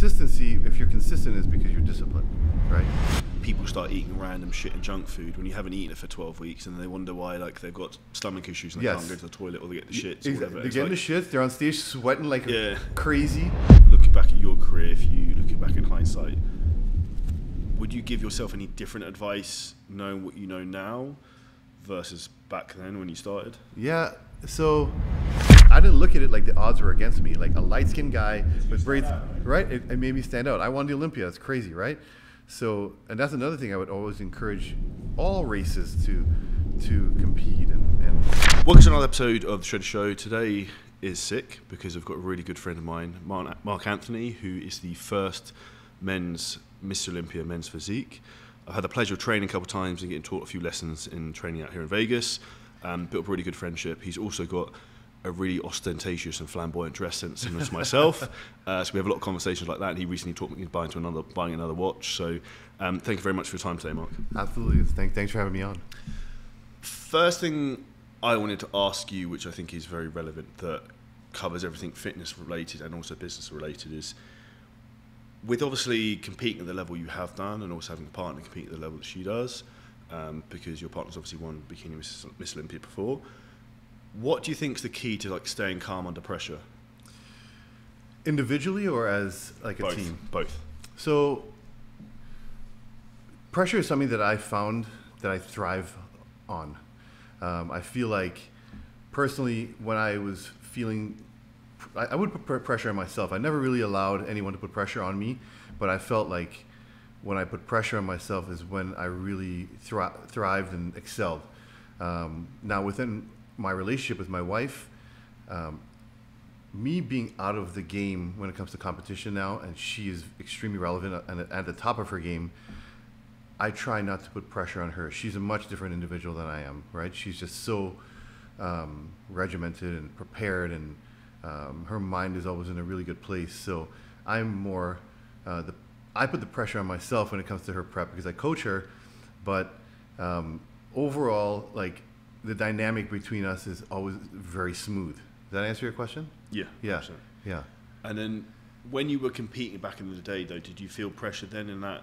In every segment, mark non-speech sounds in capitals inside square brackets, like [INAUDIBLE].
consistency, if you're consistent, is because you're disciplined, right? People start eating random shit and junk food when you haven't eaten it for 12 weeks, and they wonder why like they've got stomach issues and they Yes. can't go to the toilet or they get the shits Exa- or whatever. They're It's getting like- the shits. They're on stage sweating like Yeah. crazy. looking back at your career, if you look back in hindsight, would you give yourself any different advice knowing what you know now versus back then when you started? Yeah. So I didn't look at it like the odds were against me. Like a light skinned guy with braids, right? It, it made me stand out. I won the Olympia. It's crazy, right? So, and that's another thing I would always encourage all races to to compete and, and Welcome to another episode of the Shred Show. Today is sick because I've got a really good friend of mine, Mark Anthony, who is the first men's Mr. Olympia men's physique. I had the pleasure of training a couple of times and getting taught a few lessons in training out here in Vegas. Um, built a really good friendship. He's also got a really ostentatious and flamboyant dress sense similar to myself. [LAUGHS] Uh, so we have a lot of conversations like that. And he recently talked me buying to another buying another watch. So um, thank you very much for your time today, Mark. absolutely. Thank, thanks for having me on. First thing I wanted to ask you, which I think is very relevant, that covers everything fitness related and also business related, is with obviously competing at the level you have done and also having a partner compete at the level that she does, um, because your partner's obviously won Bikini Miss, Miss Olympia before. What do you think is the key to like staying calm under pressure? Individually or as like a Both. team? Both. So, pressure is something that I found that I thrive on. Um, I feel like, personally, when I was feeling, I, I would put pr- pressure on myself. I never really allowed anyone to put pressure on me, but I felt like when I put pressure on myself is when I really thri- thrived and excelled. Um, now, within my relationship with my wife, um, me being out of the game when it comes to competition now, and she is extremely relevant and at the top of her game, I try not to put pressure on her. She's a much different individual than I am, right? She's just so um, regimented and prepared, and um, her mind is always in a really good place. So I'm more uh, the I put the pressure on myself when it comes to her prep because I coach her, but um, overall, like the dynamic between us is always very smooth. Does that answer your question? Yeah. Yeah, 100%. yeah. And then when you were competing back in the day, though, did you feel pressure then in that?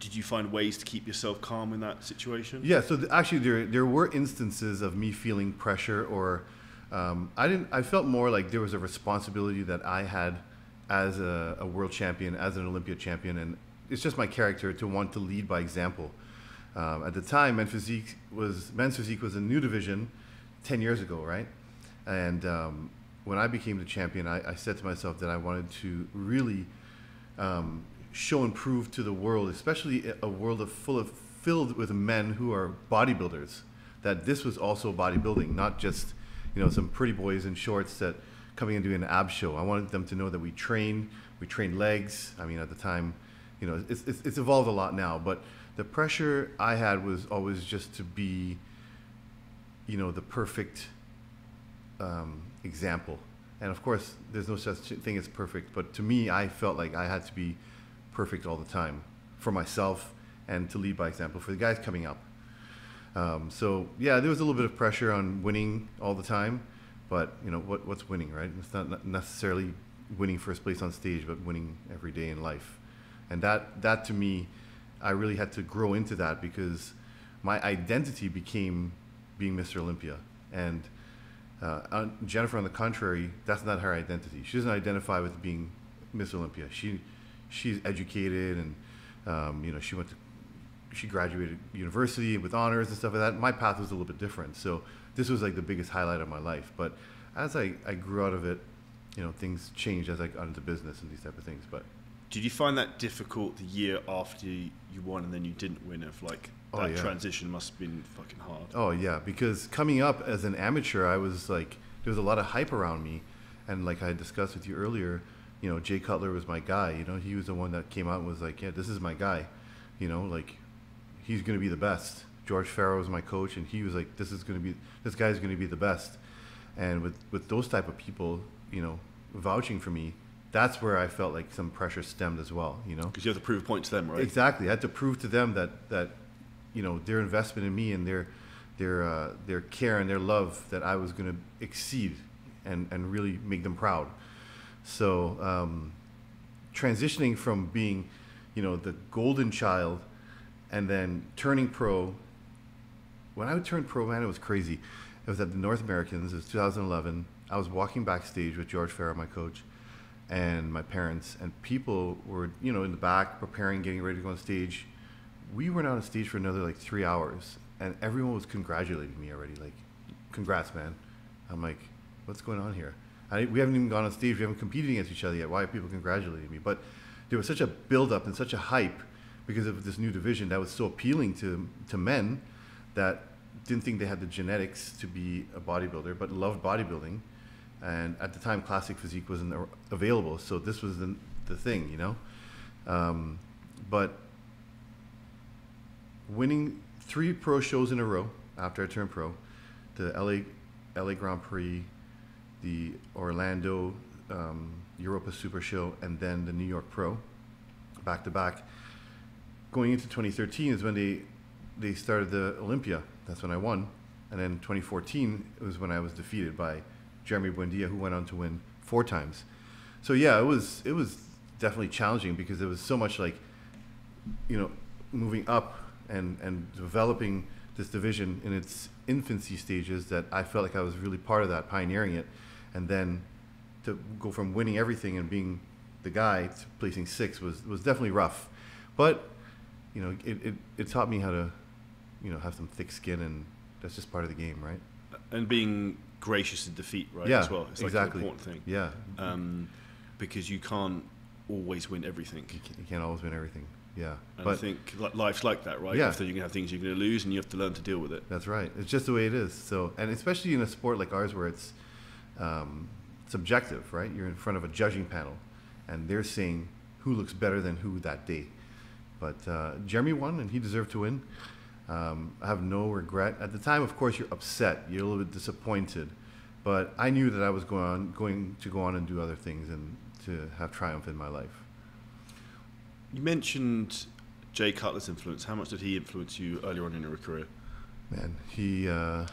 Did you find ways to keep yourself calm in that situation? Yeah, so th- actually, there there were instances of me feeling pressure, or um, I didn't. I felt more like there was a responsibility that I had as a, a world champion, as an Olympia champion, and it's just my character to want to lead by example. Um, at the time, men's physique was men's physique was a new division, ten years ago, right? And um, when I became the champion, I, I said to myself that I wanted to really um, show and prove to the world, especially a- world of full of filled with men who are bodybuilders, that this was also bodybuilding, not just you know some pretty boys in shorts that coming and doing an ab show. I wanted them to know that we train, we train legs. I mean, at the time, you know, it's, it's, it's evolved a lot now, but the pressure I had was always just to be, you know, the perfect um, example. And of course, there's no such thing as perfect, but to me, I felt like I had to be perfect all the time for myself and to lead by example for the guys coming up. Um, so yeah, there was a little bit of pressure on winning all the time, but you know what, what's winning, right? It's not necessarily winning first place on stage, but winning every day in life. And that that to me, I really had to grow into that because my identity became being Mr. Olympia, and uh, Jennifer, on the contrary, that's not her identity. She doesn't identify with being Miss Olympia. She she's educated and um, you know she went to she graduated university with honors and stuff like that. My path was a little bit different. So this was like the biggest highlight of my life. But as I, I grew out of it, you know, things changed as I got into business and these type of things. But Did you find that difficult the year after you won and then you didn't win? Of like Oh, that yeah. transition must have been fucking hard. Oh yeah, because coming up as an amateur, I was like, there was a lot of hype around me, and like I discussed with you earlier, you know, Jay Cutler was my guy. You know, he was the one that came out and was like, yeah, this is my guy. You know, like he's gonna be the best. George Farah was my coach, and he was like, this is gonna be, this guy's gonna be the best. And with with those type of people, you know, vouching for me, that's where I felt like some pressure stemmed as well. You know, Because you have to prove a point to them, right? Exactly. I had to prove to them that that you know their investment in me and their their uh, their care and their love that I was going to exceed and and really make them proud. So um, transitioning from being, you know, the golden child, and then turning pro. When I would turn pro, man, it was crazy. It was at the North Americans. It was 2011. I was walking backstage with George Farah, my coach, and my parents, and people were, you know, in the back preparing, getting ready to go on stage. We were not on stage for another like three hours, and everyone was congratulating me already. Like, congrats, man. I'm like, what's going on here? I, we haven't even gone on stage. We haven't competed against each other yet. Why are people congratulating me? But there was such a build-up and such a hype because of this new division that was so appealing to to men that didn't think they had the genetics to be a bodybuilder, but loved bodybuilding. And at the time, classic physique wasn't available, so this was the, the thing, you know. Um, but winning three pro shows in a row after I turned pro, the LA LA Grand Prix, the Orlando um, Europa Super Show, and then the New York Pro, back to back. Going into 2013 is when they they started the Olympia. That's when I won, and then 2014 was when I was defeated by Jeremy Buendia, who went on to win four times. So yeah, it was it was definitely challenging because it was so much like, you know, moving up and and developing this division in its infancy stages that I felt like I was really part of that, pioneering it, and then to go from winning everything and being the guy to placing six was was definitely rough, but you know it, it, it taught me how to you know have some thick skin and that's just part of the game, right? And being gracious in defeat, right? Yeah, as well. It's exactly. like an important thing. Yeah, Um, because you can't always win everything. you, can, you can't always win everything. Yeah, And but I think life's like that, right? Yeah. After you're gonna have things you're gonna lose, and you have to learn to deal with it. That's right. It's just the way it is. So, and especially in a sport like ours where it's um, subjective, right? You're in front of a judging panel, and they're saying who looks better than who that day. But uh, Jeremy won, and he deserved to win. Um, I have no regret. At the time, of course, you're upset. You're a little bit disappointed. But I knew that I was going on, going to go on and do other things and to have triumph in my life. You mentioned Jay Cutler's influence. How much did he influence you earlier on in your career? Man, he. Uh,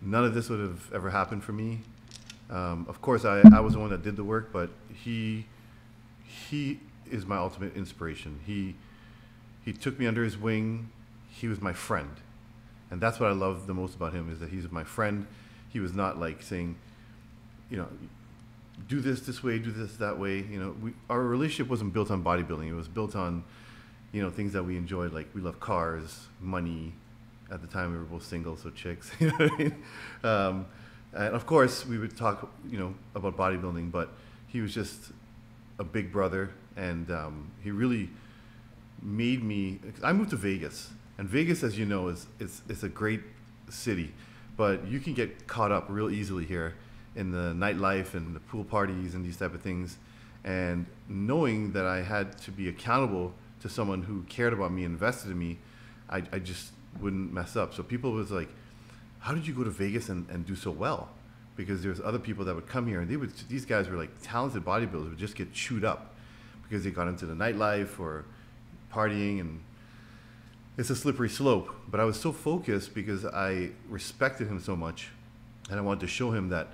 none of this would have ever happened for me. Um, of course, I, I was the one that did the work, but he he is my ultimate inspiration. He he took me under his wing. He was my friend, and that's what I love the most about him is that he's my friend. He was not like saying, you know, do this this way, do this that way. You know, we, our relationship wasn't built on bodybuilding. It was built on, you know, things that we enjoyed. Like we love cars, money. At the time, we were both single, so chicks. [LAUGHS] You know I mean? Um, and of course, we would talk, you know, about bodybuilding. But he was just a big brother, and um, he really made me. I moved to Vegas, and Vegas, as you know, is is, a great city, but you can get caught up real easily here in the nightlife and the pool parties and these type of things. And knowing that I had to be accountable to someone who cared about me, invested in me, I, I just wouldn't mess up. So people was like, "How did you go to Vegas and, and do so well?" Because there's other people that would come here, and they would. These guys were like talented bodybuilders, would just get chewed up because they got into the nightlife or partying, and it's a slippery slope. But I was so focused because I respected him so much, and I wanted to show him that,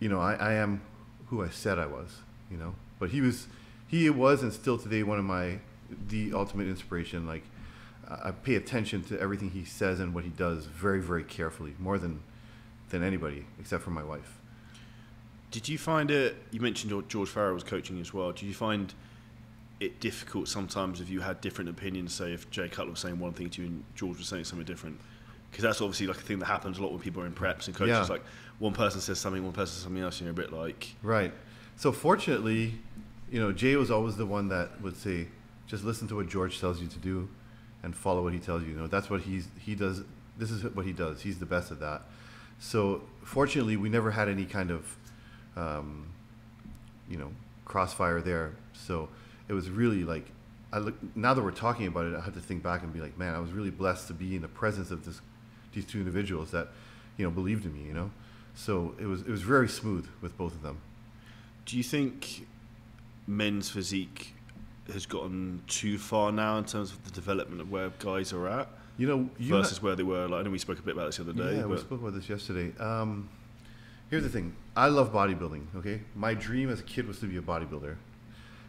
you know, I, I am who I said I was. You know, but he was, he was, and still today one of my the ultimate inspiration. Like I pay attention to everything he says and what he does very, very carefully, more than than anybody except for my wife. Did you find it? You mentioned George- George Farah was coaching as well. Did you find it difficult sometimes if you had different opinions? Say if Jay Cutler was saying one thing to you and George was saying something different, because that's obviously like a thing that happens a lot when people are in preps and coaches. Yeah. Like one person says something, one person says something else, and you're a bit like, Right. So fortunately, you know, Jay was always the one that would say, just listen to what George tells you to do and follow what he tells you. You know, that's what he's he does this is what he does. He's the best at that. So fortunately, we never had any kind of um, you know, crossfire there. So it was really like I look now that we're talking about it, I have to think back and be like, man, I was really blessed to be in the presence of this these two individuals that, you know, believed in me, you know. So it was it was very smooth with both of them. do you think men's physique has gotten too far now in terms of the development of where guys are at You know, you versus where they were? Like I know we spoke a bit about this the other day. yeah, we spoke about this yesterday. Um, here's the thing. I love bodybuilding. Okay, my dream as a kid was to be a bodybuilder,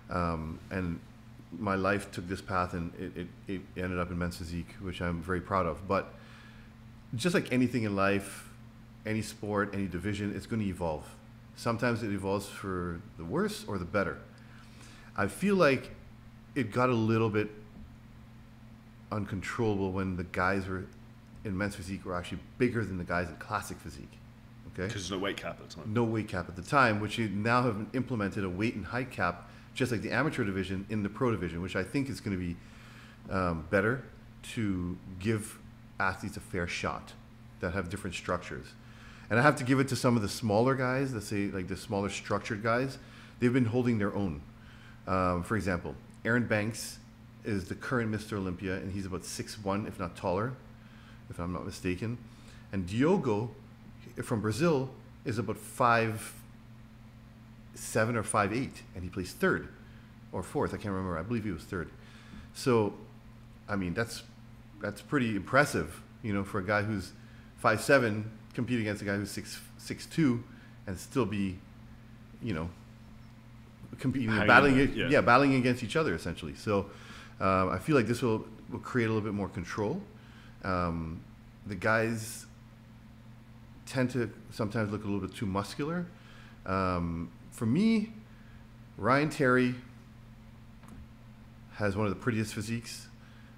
um, and my life took this path, and it, it, it ended up in men's physique, which I'm very proud of. But just like anything in life, any sport, any division, it's going to evolve. Sometimes it evolves for the worse or the better. I feel like it got a little bit uncontrollable when the guys were in men's physique were actually bigger than the guys in classic physique. Okay. Because there's no weight cap at the time. No weight cap at the time, which you now have implemented a weight and height cap, just like the amateur division in the pro division, which I think is going to be um, better to give athletes a fair shot that have different structures. And I have to give it to some of the smaller guys, let's say like the smaller structured guys. They've been holding their own. Um, for example, Erin Banks is the current Mr. Olympia, and he's about six one, if not taller, if I'm not mistaken. And Diogo from Brazil is about five seven or five eight, and he plays third or fourth. I can't remember. I believe he was third. So, I mean, that's that's pretty impressive, you know, for a guy who's five seven compete against a guy who's six six two and still be, you know, competing, Hanging battling, yeah. yeah, battling against each other essentially. So, um, I feel like this will will create a little bit more control. Um, the guys tend to sometimes look a little bit too muscular. Um, for me, Ryan Terry has one of the prettiest physiques.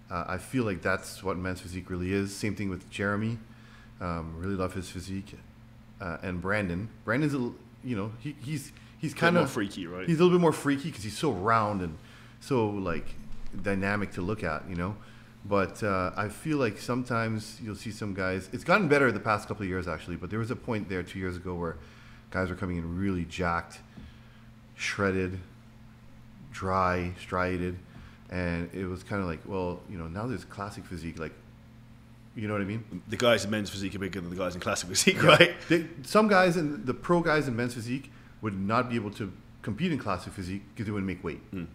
Uh, I feel like that's what men's physique really is. Same thing with Jeremy. Um, really love his physique, uh, and Brandon. Brandon's a you know he, he's he's Kind of freaky, right? He's a little bit more freaky because he's so round and so like dynamic to look at, you know. But uh, I feel like sometimes you'll see some guys. It's gotten better the past couple of years actually, but there was a point there two years ago where guys were coming in really jacked, shredded, dry, striated, and it was kind of like, well, you know, now there's classic physique, like, you know what I mean? the guys in men's physique are bigger than the guys in classic physique, Yeah. right? They, some guys in the pro guys in men's physique would not be able to compete in classic physique because they wouldn't make weight. Hmm.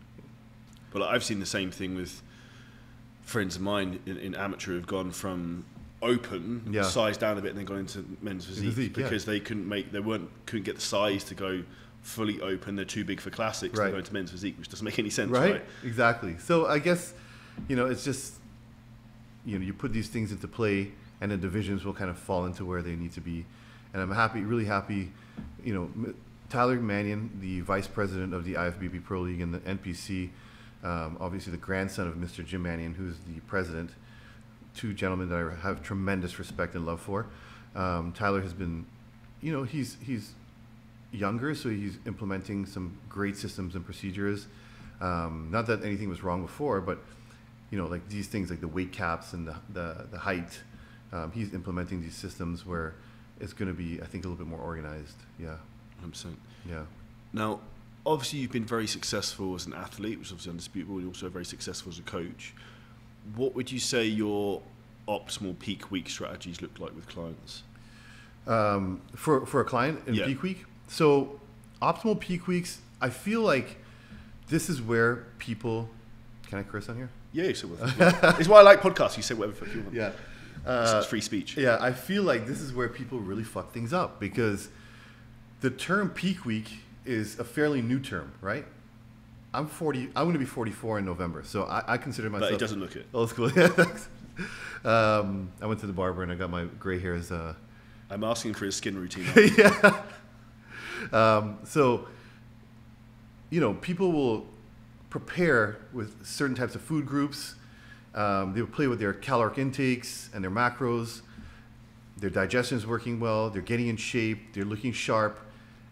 But I've seen the same thing with friends of mine in, in amateur who've gone from open, Yeah. sized down a bit, and then gone into men's physique, Physique, yeah. because they couldn't make, they weren't, couldn't get the size to go fully open. They're too big for classics. Right. They go into men's physique, which doesn't make any sense, right? right? Exactly. So I guess, you know, it's just, you know, you put these things into play, and the divisions will kind of fall into where they need to be. And I'm happy, really happy, you know, Tyler Mannion, the vice president of the IFBB Pro League and the NPC, um, obviously the grandson of Mr. Jim Mannion, who's the president. Two gentlemen that I have tremendous respect and love for. Um, Tyler has been, you know, he's he's younger, so he's implementing some great systems and procedures. Um, not that anything was wrong before, but you know, like these things like the weight caps and the the, the height. Um, he's implementing these systems where it's going to be, I think, a little bit more organized. Yeah, 100%. yeah. Now, obviously, you've been very successful as an athlete, which is obviously undisputable. You're also very successful as a coach. What would you say your optimal peak week strategies look like with clients? um, for for a client in Yeah. peak week. So optimal peak weeks, I feel like this is where people. Can I curse on here? Yeah, you say whatever. [LAUGHS] it's why I like podcasts. You say whatever you want. Yeah. It's- Uh, it's free speech. Yeah, I feel like this is where people really fuck things up because the term peak week is a fairly new term, right? I'm 40. I'm going to be 44 in November, so I, I consider myself. But it doesn't look it. Old school. [LAUGHS] Yeah. um, I went to the barber and I got my gray hairs. Uh, I'm asking for his skin routine. [LAUGHS] yeah. Um, so, you know, people will prepare with certain types of food groups. Um, they will play with their caloric intakes and their macros. Their digestion is working well. They're getting in shape. They're looking sharp.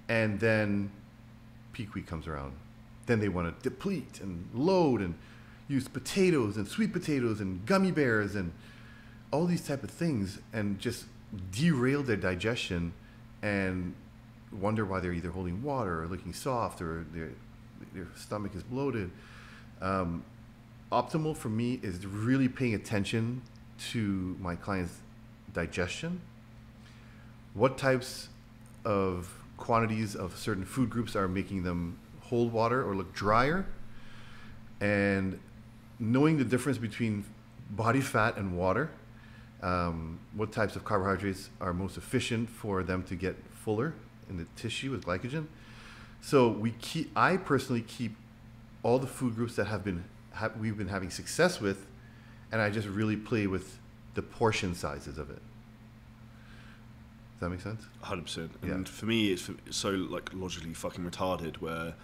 And then peak week comes around. Then they want to deplete and load and use potatoes and sweet potatoes and gummy bears and all these type of things and just derail their digestion and wonder why they're either holding water or looking soft or their their stomach is bloated. Um, optimal for me is really paying attention to my client's digestion. What types of quantities of certain food groups are making them hold water or look drier, and knowing the difference between body fat and water um, what types of carbohydrates are most efficient for them to get fuller in the tissue with glycogen. So we keep. I personally keep all the food groups that have been ha- we've been having success with, and I just really play with the portion sizes of it. Does that make sense? Hundred percent. Yeah. And for me, it's so like logically fucking retarded where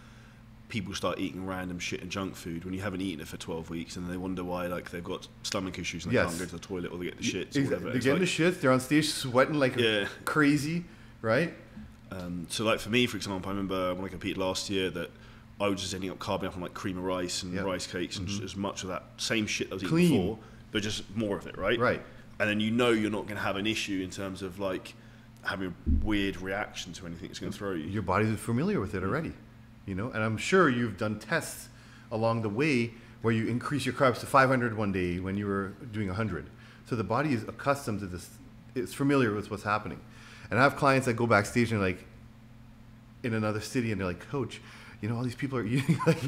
people start eating random shit and junk food when you haven't eaten it for twelve weeks, and they wonder why like they've got stomach issues and they Yes. can't go to the toilet or they get the shits or exactly. whatever. They get like- the shits. They're on stage sweating like Yeah. crazy, right? Um, so like for me, for example, I remember when I competed last year that I was just ending up carving up on like cream of rice and Yeah. rice cakes and just as much of that same shit I was Clean. eating before, but just more of it, right? Right. And then you know you're not going to have an issue in terms of like having a weird reaction to anything that's going to throw you. Your body's familiar with it already, you know. And I'm sure you've done tests along the way where you increase your carbs to 500 one day when you were doing 100. So the body is accustomed to this. It's familiar with what's happening. And I have clients that go backstage and like in another city and they're like, Coach, you know, all these people are [LAUGHS] eating like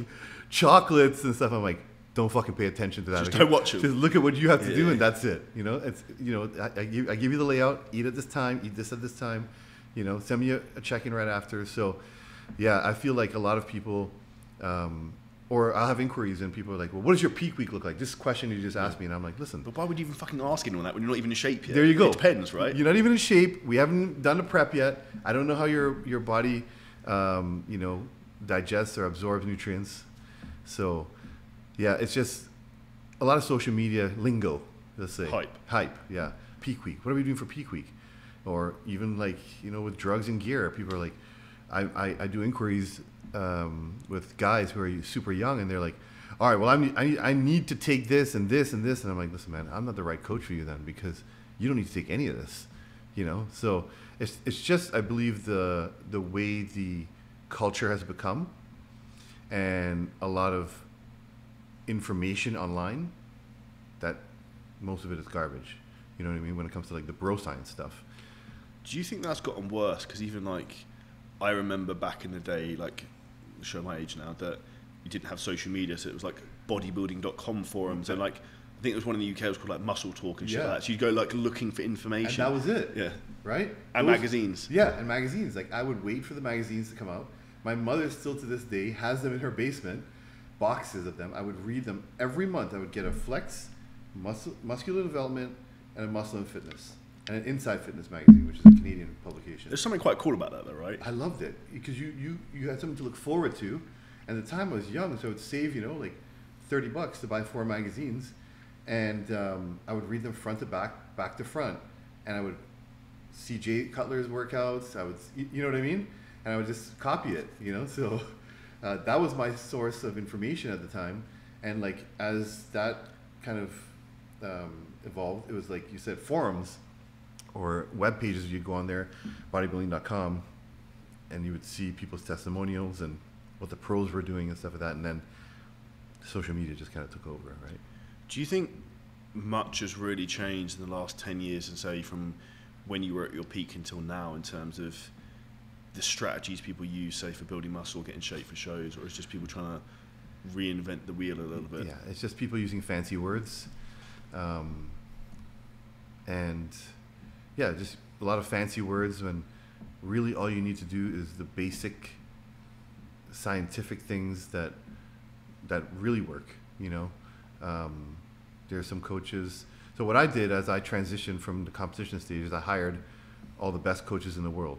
chocolates and stuff. I'm like, don't fucking pay attention to that. Just Like, don't watch 'em. Just look at what you have to do Yeah. and that's it. You know, it's you know, I, I, give, I give you the layout. Eat at this time. Eat this at this time. You know, send me a, a check-in right after. So, yeah, I feel like a lot of people, um, or I'll have inquiries and people are like, well, what does your peak week look like? This question you just asked me, and I'm like, listen, But why would you even fucking ask anyone that when you're not even in shape yet? there you go. It depends, right? You're not even in shape. We haven't done a prep yet. I don't know how your your body, um, you know, digests or absorbs nutrients. So, yeah, it's just a lot of social media lingo. Let's say Hype. Hype. Yeah. Peak week. What are we doing for peak week? Or even like you know with drugs and gear, people are like, I I, I do inquiries um, with guys who are super young, and they're like. All right. Well, I'm, I need, I need to take this and this and this, and I'm like, listen, man, I'm not the right coach for you then because you don't need to take any of this, you know. So it's it's just I believe the the way the culture has become, and a lot of information online, that most of it is garbage. You know what I mean when it comes to like the bro science stuff. Do you think that's gotten worse? Because even like, I remember back in the day, like, show my age now, that you didn't have social media, so it was like bodybuilding.com forums, and like, I think it was one in the UK, it was called like Muscle Talk and shit Yeah. like that. So you'd go like looking for information. And that was it. Yeah. Right. And Those- magazines. Yeah, and magazines. Like I would wait for the magazines to come out. My mother still to this day has them in her basement, boxes of them. I would read them every month. I would get a Flex, muscle, muscular development, and a muscle and fitness, and an Inside Fitness magazine, which is a Canadian publication. There's something quite cool about that, though, right? I loved it because you, you, you had something to look forward to. And at the time I was young, so I would save, you know, like 30 bucks to buy four magazines. And um, I would read them front to back, back to front. And I would see Jay Cutler's workouts. I would, you you know what I mean? And I would just copy it, you know? So [LAUGHS] uh, that was my source of information at the time. And like as that kind of um, evolved, it was like you said, forums or web pages. you'd go on there, bodybuilding.com, and you would see people's testimonials and what the pros were doing and stuff like that. And then social media just kind of took over, right? Do you think much has really changed in the last 10 years and say from when you were at your peak until now in terms of the strategies people use, say, for building muscle, getting shape for shows, or is just people trying to reinvent the wheel a little bit? Yeah, it's just people using fancy words, um, and yeah, just a lot of fancy words when really all you need to do is the basic scientific things that that really work. You know, um, there's some coaches. So what I did as I transitioned from the competition stage is I hired all the best coaches in the world.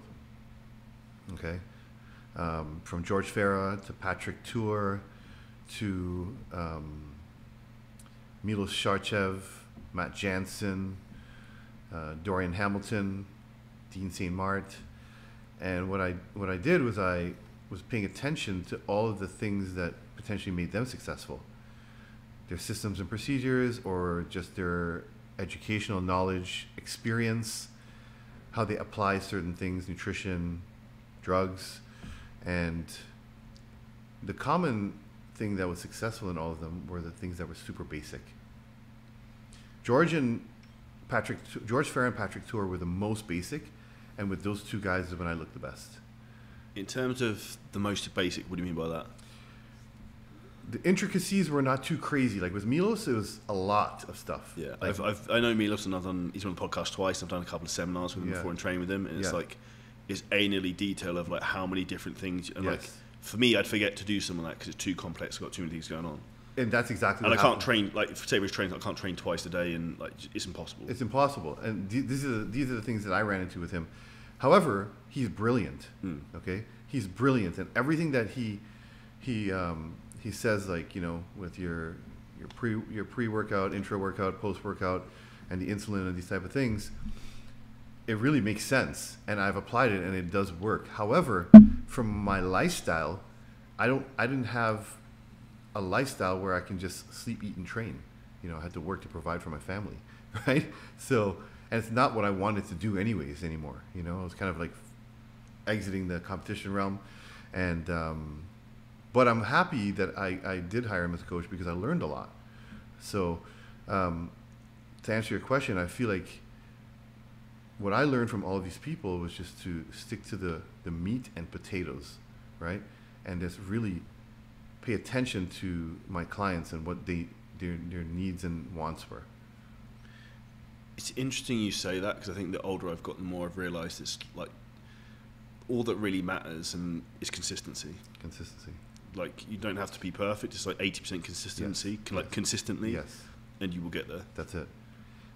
Okay, um, from George Farah to Patrick Tuor to um, Milos Sarcev, Matt Jansen, uh, Dorian Hamilton, Dean St. Mart, and what I what I did was I was paying attention to all of the things that potentially made them successful, their systems and procedures, or just their educational knowledge, experience, how they apply certain things, nutrition, drugs, and the common thing that was successful in all of them were the things that were super basic. George and Patrick, George Farah and Patrick Tuor were the most basic, and with those two guys is when I looked the best. In terms of the most basic, what do you mean by that? The intricacies were not too crazy. Like with Milos, it was a lot of stuff. Yeah, like, I've, I've, I know Milos and I've done, he's on the podcast twice. I've done a couple of seminars with him Yeah. before and trained with him, and it's Yeah. like is anally detail of like how many different things and like for me I'd forget to do something like that because it's too complex. I've got too many things going on, And that's exactly. and I can't happened. train like say we train. I can't train twice a day, and like it's impossible. It's impossible. And th- these are the, these are the things that I ran into with him. However, he's brilliant. Hmm. Okay, he's brilliant, and everything that he he um, he says, like you know, with your your pre your pre workout, intra workout, post workout, and the insulin and these type of things, it really makes sense. And I've applied it, and it does work. However, from my lifestyle, I don't I didn't have a lifestyle where I can just sleep, eat, and train. You know, I had to work to provide for my family, [LAUGHS] right? So, and it's not what I wanted to do anyways anymore. You know, I was kind of like exiting the competition realm, and um, but I'm happy that I, I did hire him as a coach because I learned a lot. So, um, to answer your question, I feel like what I learned from all these people was just to stick to the, the meat and potatoes, right? And just really pay attention to my clients and what they their, their needs and wants were. It's interesting you say that because I think the older I've gotten, the more I've realised it's like all that really matters and is consistency. Consistency. Like you don't have to be perfect. It's like eighty percent consistency, Yes. like Yes. consistently, Yes, and you will get there. that's it.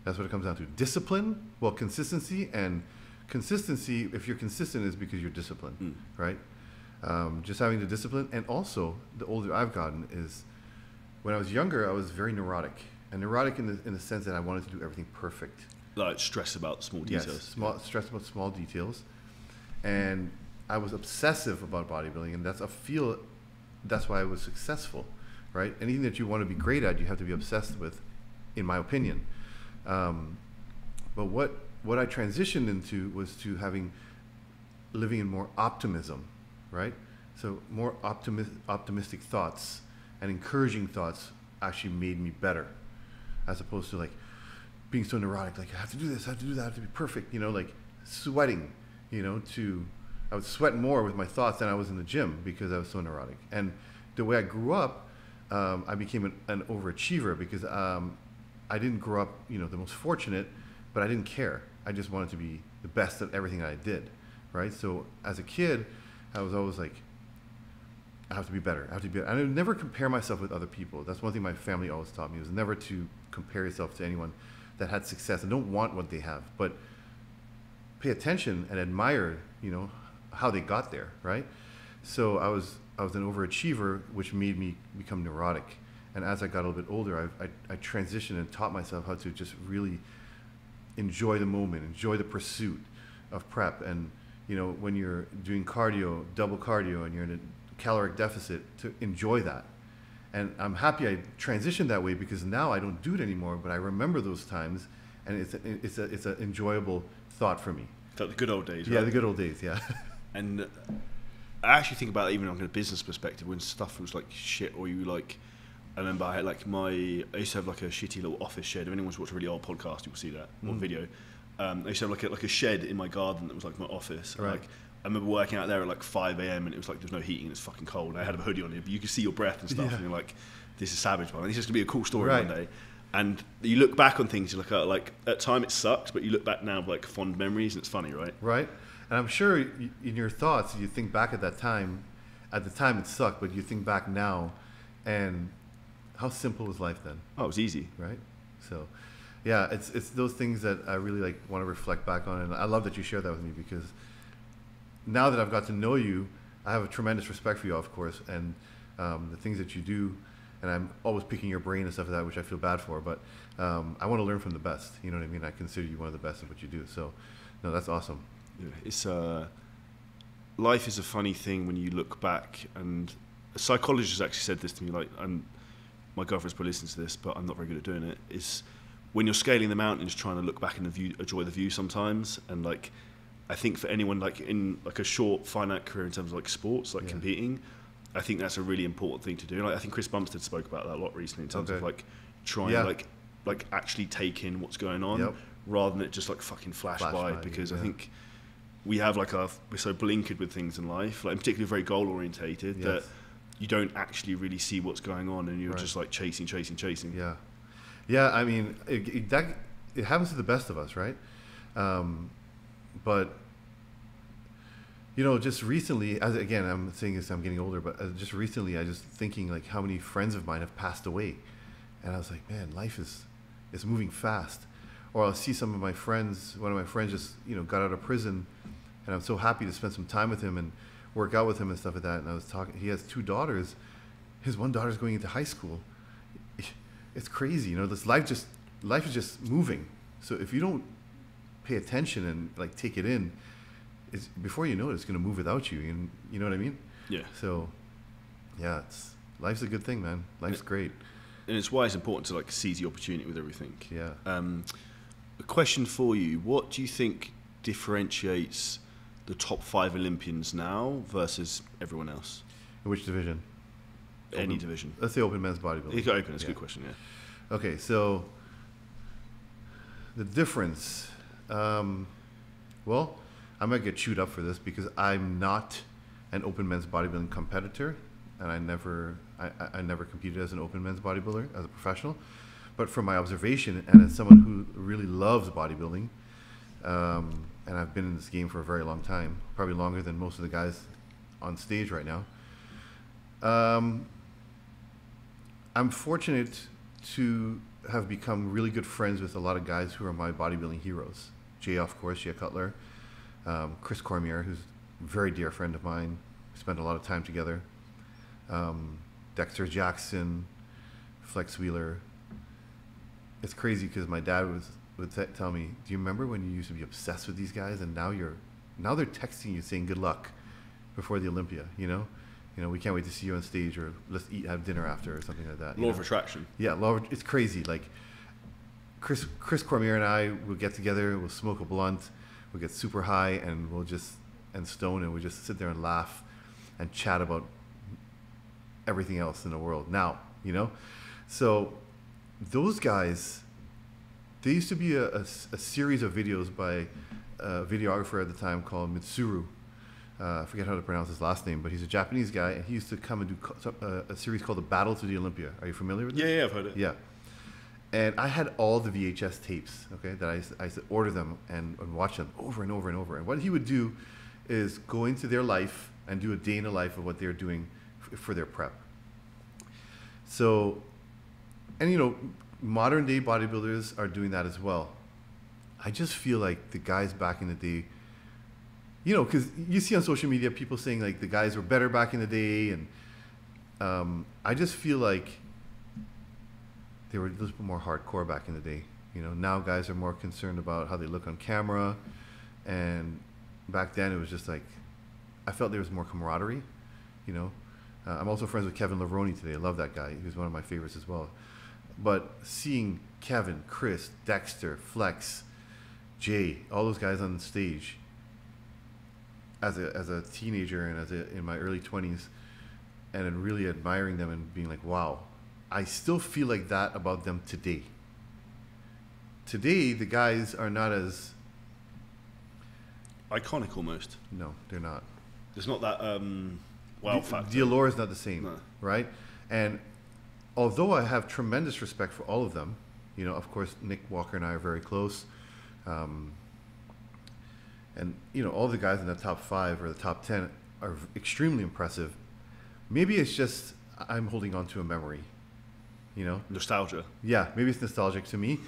That's what it comes down to. Discipline, well, consistency, and consistency. If you're consistent, is because you're disciplined, Mm. right? Um, just having the discipline, and also the older I've gotten is, when I was younger, I was very neurotic, and neurotic in the in the sense that I wanted to do everything perfect. Like stress about small Yes, details. small stress about small details, and I was obsessive about bodybuilding, and that's I feel that's why I was successful, right? Anything that you want to be great at, you have to be obsessed with, in my opinion. Um, but what what I transitioned into was to having living in more optimism, right? So more optimi- optimistic thoughts and encouraging thoughts actually made me better, as opposed to like being so neurotic, like I have to do this, I have to do that, I have to be perfect, you know, like sweating, you know, to I would sweat more with my thoughts than I was in the gym because I was so neurotic. And the way I grew up, um, I became an, an overachiever because um, I didn't grow up, you know, the most fortunate, but I didn't care. I just wanted to be the best at everything I did, right? So as a kid, I was always like, I have to be better. I have to be. Better. I never compare myself with other people. That's one thing my family always taught me was never to compare yourself to anyone that had success and don't want what they have, but pay attention and admire, you know, how they got there, right? So I was I was an overachiever, which made me become neurotic. And as I got a little bit older, I, I, I transitioned and taught myself how to just really enjoy the moment, enjoy the pursuit of prep. And you know, when you're doing cardio, double cardio, and you're in a caloric deficit, to enjoy that. And I'm happy I transitioned that way because now I don't do it anymore, but I remember those times, and it's a, it's a, it's an enjoyable thought for me. The good old days. Yeah, right? the good old days. Yeah. [LAUGHS] And I actually think about it even on a business perspective when stuff was like shit, or you like. I remember I had like my. I used to have like a shitty little office shed. If anyone's watched a really old podcast, you will see that or Mm. video. Um, I used to have like a, like a shed in my garden that was like my office. Right. Like I remember working out there at like 5 a.m. and it was like there's no heating and it's fucking cold. And I had a hoodie on but you could see your breath and stuff. Yeah. And you're like, this is savage, man. This is gonna be a cool story Right. one day. And you look back on things, you look at like at time it sucks, but you look back now with like fond memories and it's funny, right? right? And I'm sure in your thoughts, you think back at that time. At the time, it sucked, but you think back now, and how simple was life then, Oh, it was easy. right? So, yeah, it's it's those things that I really like want to reflect back on, and I love that you share that with me because now that I've got to know you, I have a tremendous respect for you, of course, and um, the things that you do, and I'm always picking your brain and stuff like that, which I feel bad for, but um, I want to learn from the best. You know what I mean? I consider you one of the best at what you do. So, no, that's awesome. Yeah, it's uh, life is a funny thing when you look back, and a psychologist actually said this to me. Like, and my girlfriend's probably listening to this, but I'm not very good at doing it. Is when you're scaling the mountains, trying to look back and view, enjoy the view sometimes, and like. I think for anyone like in like a short finite career in terms of like sports, like Yeah. competing, I think that's a really important thing to do. Like I think Chris Bumstead spoke about that a lot recently in terms of like trying Yeah. to like like actually take in what's going on Yep. rather than it just like fucking flash, Flash by. by, Because yeah. I think we have like a we're so blinkered with things in life, like particularly very goal orientated that you don't actually really see what's going on, and you're Right. just like chasing, chasing, chasing. Yeah, yeah. I mean, it, it, that it happens to the best of us, right? Um, but you know, just recently, as again, I'm saying this, I'm getting older, but uh, just recently, I just thinking like how many friends of mine have passed away, and I was like, man, life is is moving fast. Or I'll see some of my friends. One of my friends just you know got out of prison, and I'm so happy to spend some time with him and work out with him and stuff like that. And I was talking. He has two daughters. His one daughter's going into high school. It's crazy, you know. This life just life is just moving. So if you don't pay attention and like take it in, it's before you know it, it's gonna move without you. And you know what I mean? Yeah. So, yeah, it's life's a good thing, man. Life's great. And it's why it's important to like seize the opportunity with everything. Yeah. Um, a question for you: What do you think differentiates the top five Olympians now versus everyone else? In which division? Any Open- division. Let's say open men's bodybuilding. You open. That's a Yeah. good question. Yeah. Okay, so the difference. Um, well, I might get chewed up for this because I'm not an open men's bodybuilding competitor, and I never, I, I- I never competed as an open men's bodybuilder as a professional. But from my observation, and as someone who really loves bodybuilding, um, and I've been in this game for a very long time, probably longer than most of the guys on stage right now. Um, I'm fortunate to have become really good friends with a lot of guys who are my bodybuilding heroes. Jay, of course, Jay Cutler, um, Chris Cormier, who's a very dear friend of mine. We spent a lot of time together. Um, Dexter Jackson, Flex Wheeler. It's crazy because my dad was would t- tell me, "Do you remember when you used to be obsessed with these guys, and now you're now they're texting you saying good luck before the Olympia? You know, you know, we can't wait to see you on stage, or let's eat, have dinner after, or something like that." Law of attraction. Yeah, law of, it's crazy. Like Chris Chris Cormier and I will get together, we'll smoke a blunt, we'll get super high, and we'll just and stone, and we just sit there and laugh and chat about everything else in the world. Now, you know, so those guys, there used to be a series of videos by a videographer at the time called Mitsuru. Uh, I forget how to pronounce his last name, but he's a Japanese guy, and he used to come and do uh, a series called The Battle to the Olympia. Are you familiar with this? Yeah, yeah, I've heard it. Yeah. And I had all the VHS tapes, okay, that I, used- I used to order them and, and watch them over and over and over. And what he would do is go into their life and do a day in the life of what they're doing f- for their prep. So, and you know, modern day bodybuilders are doing that as well. I just feel like the guys back in the day, you know, because you see on social media people saying like the guys were better back in the day, and um, I just feel like they were a little bit more hardcore back in the day. You know, now guys are more concerned about how they look on camera, and back then it was just like I felt there was more camaraderie. You know, uh, I'm also friends with Kevin Levrone today. I love that guy. He was one of my favorites as well. But seeing Kevin, Chris, Dexter, Flex, Jay, all those guys on the stage as a as a teenager and as a, in my early 20s, and really admiring them and being like, wow, I still feel like that about them today. Today, the guys are not as Iconic almost. no, they're not. There's not that um, wow the, factor. the allure is not the same, No. right? And although I have tremendous respect for all of them, you know, of course, Nick Walker and I are very close, um, and you know, all the guys in the top five or the top ten are extremely impressive. Maybe it's just I'm holding on to a memory, you know. Nostalgia. Yeah, maybe it's nostalgic to me,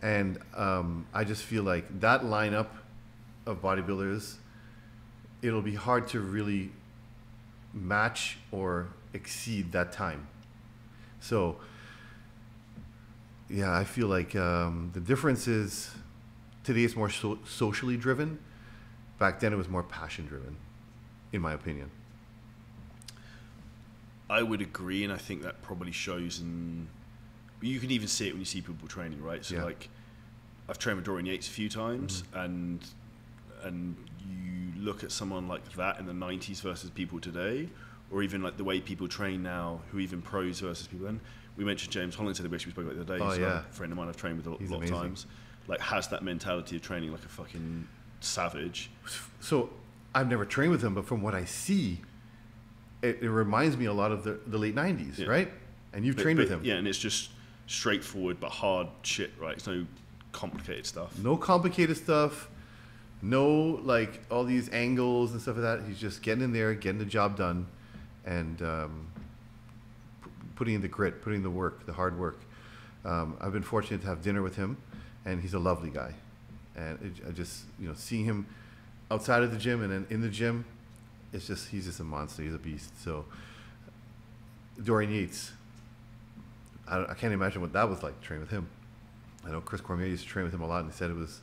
and um, I just feel like that lineup of bodybuilders, it'll be hard to really match or exceed that time. So, yeah, I feel like um, the difference is today is more so- socially driven. Back then it was more passion driven, in my opinion. I would agree, and I think that probably shows in. You can even see it when you see people training, right? So Yeah. like, I've trained with Dorian Yates a few times, mm-hmm. and and you look at someone like that in the '90s versus people today, or even like the way people train now, who even pros versus people then. We mentioned James Hollingshead, which we spoke about the other day. Oh, so yeah. a friend of mine I've trained with a lot, He's lot of times. Like has that mentality of training like a fucking savage. So I've never trained with him, but from what I see, it, it reminds me a lot of the, the late '90s, Yeah. right? And you've But- trained with him. Yeah, and it's just straightforward but hard shit, right? It's no complicated stuff. No complicated stuff. no like all these angles and stuff like that. He's just getting in there, getting the job done, and um, p- putting in the grit, putting in the work, the hard work. Um, I've been fortunate to have dinner with him, and he's a lovely guy. And it, I just you know seeing him outside of the gym and then in the gym, it's just he's just a monster. He's a beast. So Dorian Yates, I, I can't imagine what that was like to train with him. I know Chris Cormier used to train with him a lot, and he said it was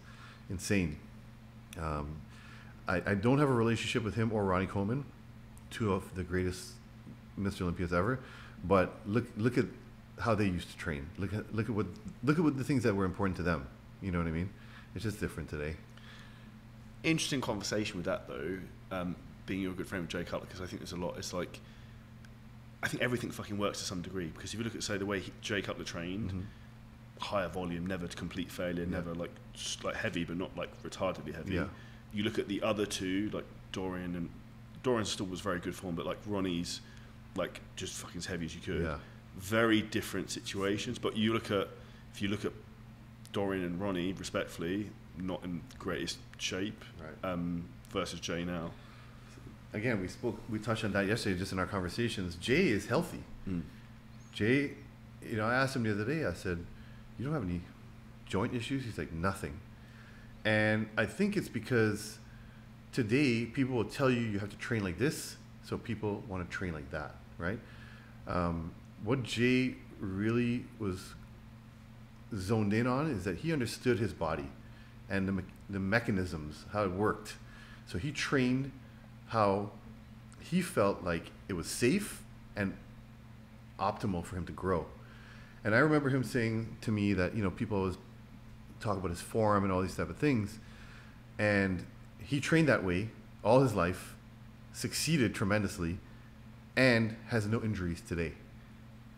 insane. Um, I, I don't have a relationship with him or Ronnie Coleman, two of the greatest Mr. Olympias ever. But look look at how they used to train. Look at look at what look at what the things that were important to them. You know what I mean? It's just different today. Interesting conversation with that though, um, being your good friend with Jay Cutler, because I think there's a lot. It's like, I think everything fucking works to some degree. Because if you look at say the way he, Jay Cutler trained, Mhm. higher volume, never to complete failure, Yeah. never like like heavy, but not like retardedly heavy. Yeah. You look at the other two, like Dorian and Dorian still was very good form, but like Ronnie's, like just fucking as heavy as you could. Yeah. Very different situations. But you look at if you look at Dorian and Ronnie, respectfully, not in greatest shape, Right. um, versus Jay now. Again, we spoke, we touched on that yesterday, just in our conversations. Jay is healthy. Jay, you know, I asked him the other day. I said, "You don't have any joint issues?" He's like, "Nothing." And I think it's because today people will tell you you have to train like this, so people want to train like that, right? Um, what Jay really was zoned in on is that he understood his body and the, me- the mechanisms, how it worked. So he trained how he felt like it was safe and optimal for him to grow. And I remember him saying to me that, you know, people always talk about his form and all these type of things. And he trained that way all his life, succeeded tremendously, and has no injuries today.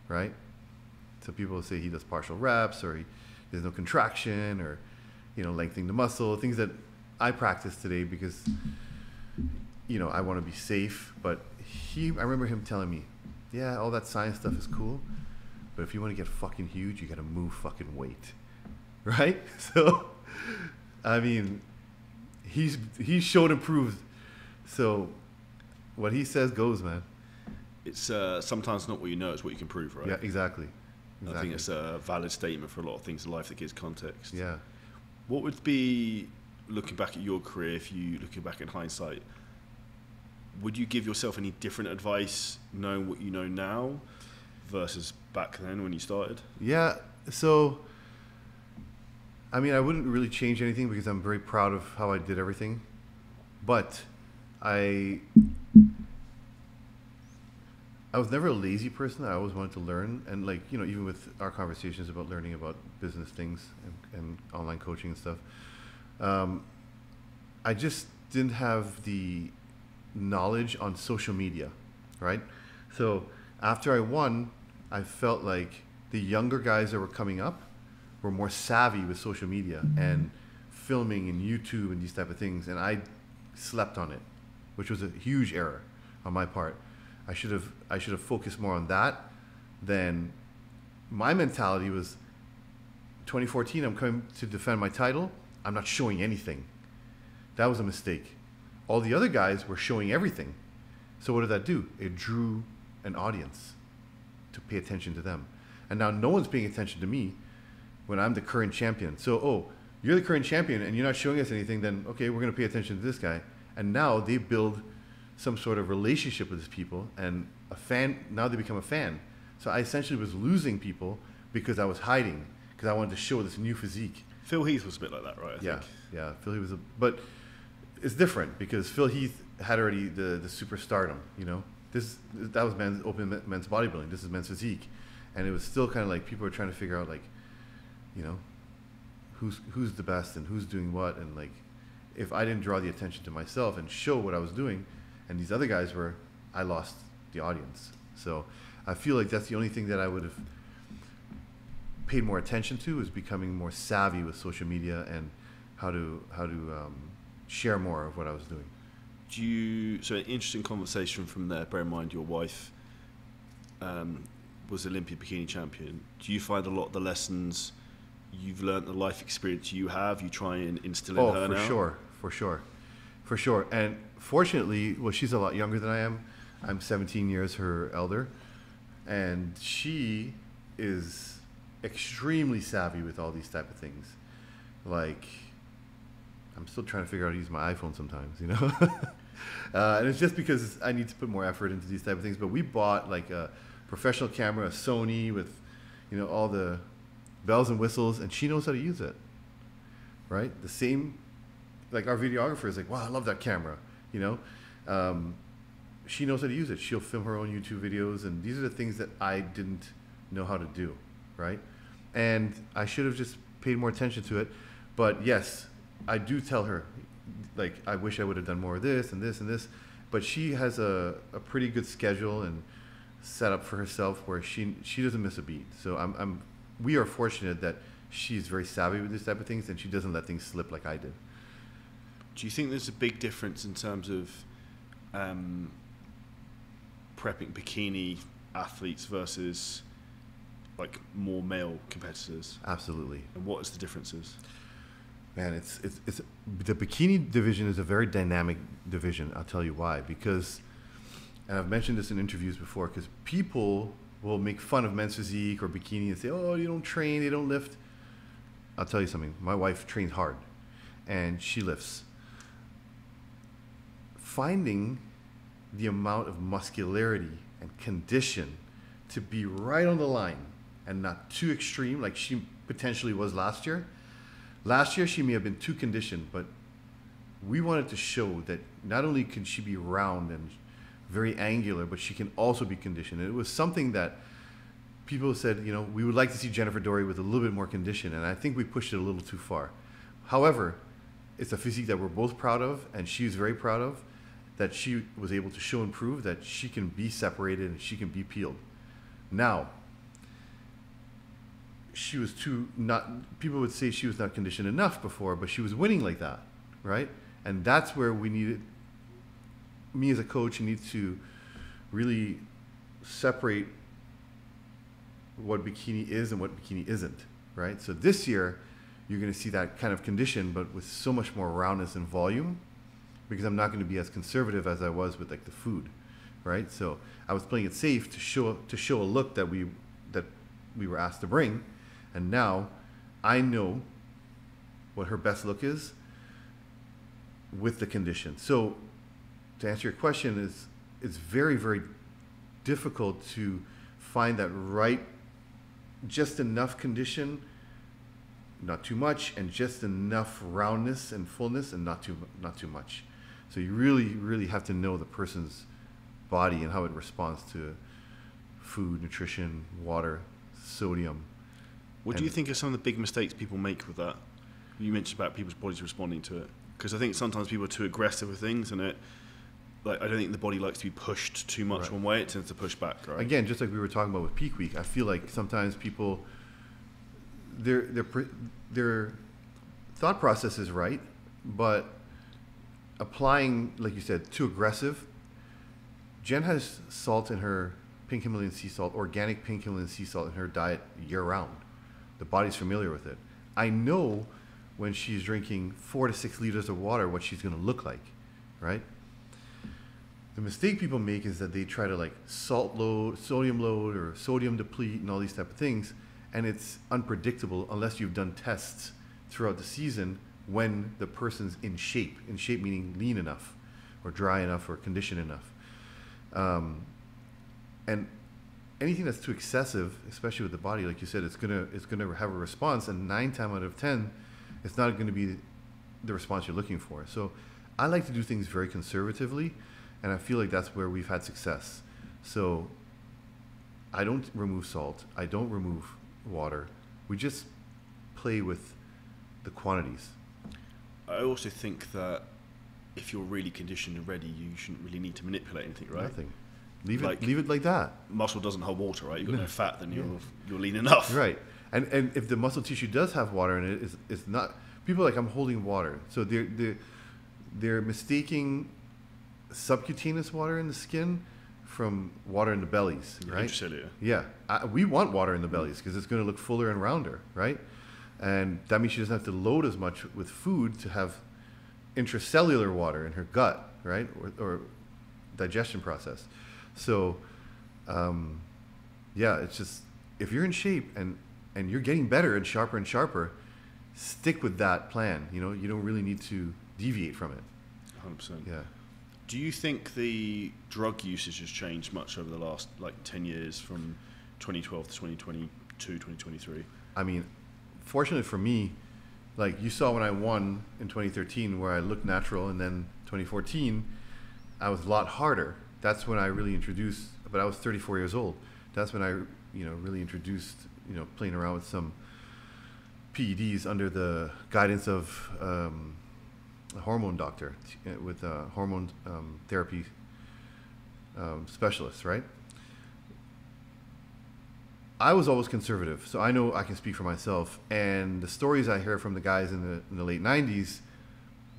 Right? So people say he does partial reps or he, there's no contraction or, you know, lengthening the muscle, things that I practice today because, you know, I want to be safe. But he, I remember him telling me, yeah, all that science stuff is cool, but if you want to get fucking huge, you got to move fucking weight. [LAUGHS] Right? [LAUGHS] So, I mean, he's, he's showed and proved. So, what he says goes, man. It's uh, sometimes not what you know; it's what you can prove, right? Yeah, exactly. I think it's a valid statement for a lot of things in life that gives context. yeah. What would be looking back at your career, if you looking back in hindsight, would you give yourself any different advice knowing what you know now versus back then when you started? Yeah. So, I mean, I wouldn't really change anything because I'm very proud of how I did everything. But I, I was never a lazy person. I always wanted to learn, and like you know, even with our conversations about learning about business things and, and online coaching and stuff, um, I just didn't have the knowledge on social media, right? So after I won, I felt like the younger guys that were coming up were more savvy with social media and filming and YouTube and these type of things, and I slept on it, which was a huge error on my part. I should have I should have focused more on that than my mentality was 2014 I'm coming to defend my title. I'm not showing anything. That was a mistake. All the other guys were showing everything. So what did that do? It drew an audience to pay attention to them. And now no one's paying attention to me when I'm the current champion. So, oh, you're the current champion and you're not showing us anything, then okay, we're going to pay attention to this guy. And now they build some sort of relationship with these people and a fan, now they become a fan. So I essentially was losing people because I was hiding because I wanted to show this new physique. Phil Heath was a bit like that, right? I Yeah, think. yeah. Phil Heath was a, but it's different because Phil Heath had already the the superstardom. You know, this that was men's open men's bodybuilding. This is men's physique, and it was still kind of like people were trying to figure out like, you know, who's who's the best and who's doing what, and like, if I didn't draw the attention to myself and show what I was doing, and these other guys were, I lost the audience. So I feel like that's the only thing that I would have paid more attention to is becoming more savvy with social media and how to how to um, share more of what I was doing. Do you? So an interesting conversation from there. Bear in mind your wife um, was Olympic bikini champion. Do you find a lot of the lessons you've learned, the life experience you have, you try and instill in Oh, her for now? sure, for sure, for sure. And fortunately, well, she's a lot younger than I am. I'm 17 years her elder, and she is extremely savvy with all these type of things. Like, I'm still trying to figure out how to use my iPhone sometimes, you know. [LAUGHS] uh, and it's just because I need to put more effort into these type of things. But we bought like a professional camera, a Sony with, you know, all the bells and whistles, and she knows how to use it. Right? The same, like our videographer is like, wow, I love that camera. You know, um, she knows how to use it. She'll film her own YouTube videos, and these are the things that I didn't know how to do. Right? And I should have just paid more attention to it. But yes, I do tell her, like, I wish I would have done more of this and this and this. But she has a, a pretty good schedule and set up for herself where she she doesn't miss a beat. So I'm, I'm we are fortunate that she's very savvy with this type of things and she doesn't let things slip like I did. Do you think there's a big difference in terms of um, prepping bikini athletes versus like more male competitors? Absolutely. And what is the differences? Man, it's, it's, it's the bikini division is a very dynamic division. I'll tell you why. Because, and I've mentioned this in interviews before, because people will make fun of men's physique or bikini and say, oh, you don't train, they don't lift. I'll tell you something. My wife trains hard and she lifts. Finding the amount of muscularity and condition to be right on the line and not too extreme like she potentially was last year. Last year she may have been too conditioned, but we wanted to show that not only can she be round and very angular, but she can also be conditioned. And it was something that people said, you know, we would like to see Jennifer Dorie with a little bit more condition, and I think we pushed it a little too far. However, it's a physique that we're both proud of, and she's very proud of, that she was able to show and prove that she can be separated and she can be peeled. Now, she was too not. People would say she was not conditioned enough before, but she was winning like that, right? And that's where we needed. Me as a coach need to really separate what bikini is and what bikini isn't, right? So this year, you're going to see that kind of condition, but with so much more roundness and volume, because I'm not going to be as conservative as I was with like the food, right? So I was playing it safe to show to show a look that we that we were asked to bring, and now I know what her best look is with the condition. So to answer your question is it's very very difficult to find that right just enough condition not too much and just enough roundness and fullness and not too not too much so you really really have to know the person's body and how it responds to food nutrition water sodium what do you think are some of the big mistakes people make with that you mentioned about people's bodies responding to it because i think sometimes people are too aggressive with things and it like I don't think the body likes to be pushed too much Right. one way. It tends to push back, right? again, just like we were talking about with peak week, I feel like sometimes people their their their thought process is right, but applying, like you said, too aggressive. Jen has salt in her pink Himalayan sea salt, organic pink Himalayan sea salt in her diet year round. The body's familiar with it. I know when she's drinking four to six liters of water what she's going to look like, right? The mistake people make is that they try to like salt load, sodium load, or sodium deplete, and all these type of things, and it's unpredictable unless you've done tests throughout the season when the person's in shape. In shape meaning lean enough, or dry enough, or conditioned enough. Um, and anything that's too excessive, especially with the body, like you said, it's gonna it's gonna have a response, and nine time out of ten, it's not going to be the response you're looking for. So I like to do things very conservatively, and I feel like that's where we've had success. So I don't remove salt. I don't remove water. We just play with the quantities. I also think that if you're really conditioned and ready, you shouldn't really need to manipulate anything, right? Nothing. Leave Like- it. Leave it like that. Muscle doesn't hold water, right? You've got No. no fat, then you're Yeah. you're lean enough. Right. And and if the muscle tissue does have water in it, it's, it's not. People are like I'm holding water, so they're they're they're mistaking subcutaneous water in the skin from water in the bellies, right? Intracellular. Yeah, I, we want water in the bellies because it's going to look fuller and rounder, right? And that means she doesn't have to load as much with food to have intracellular water in her gut, right, or, or digestion process. So, um, yeah, it's just if you're in shape and and you're getting better and sharper and sharper, stick with that plan. You know, you don't really need to deviate from it. Hundred percent. Yeah. Do you think the drug usage has changed much over the last like ten years from 2012 to 2022, 2023? I mean, fortunately for me, like you saw when I won in 2013, where I looked natural, and then 2014, I was a lot harder. That's when I really introduced. But I was 34 years old. That's when I, you know, really introduced, you know, playing around with some PEDs under the guidance of um, a hormone doctor uh, with a hormone um, therapy um, specialist, right? I was always conservative, so I know I can speak for myself. And the stories I hear from the guys in the, in the late 90s,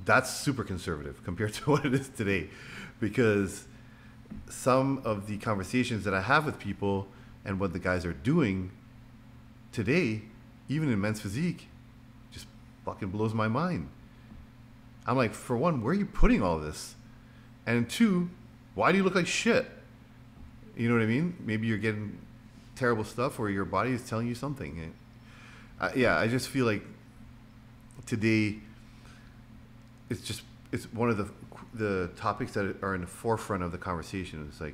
that's super conservative [LAUGHS] compared to what it is today. Because some of the conversations that I have with people and what the guys are doing today, even in men's physique, just fucking blows my mind. I'm like, for one, where are you putting all this? And two, why do you look like shit? You know what I mean? Maybe you're getting terrible stuff or your body is telling you something. Uh, yeah, I just feel like today it's just it's one of the the topics that are in the forefront of the conversation. It's like,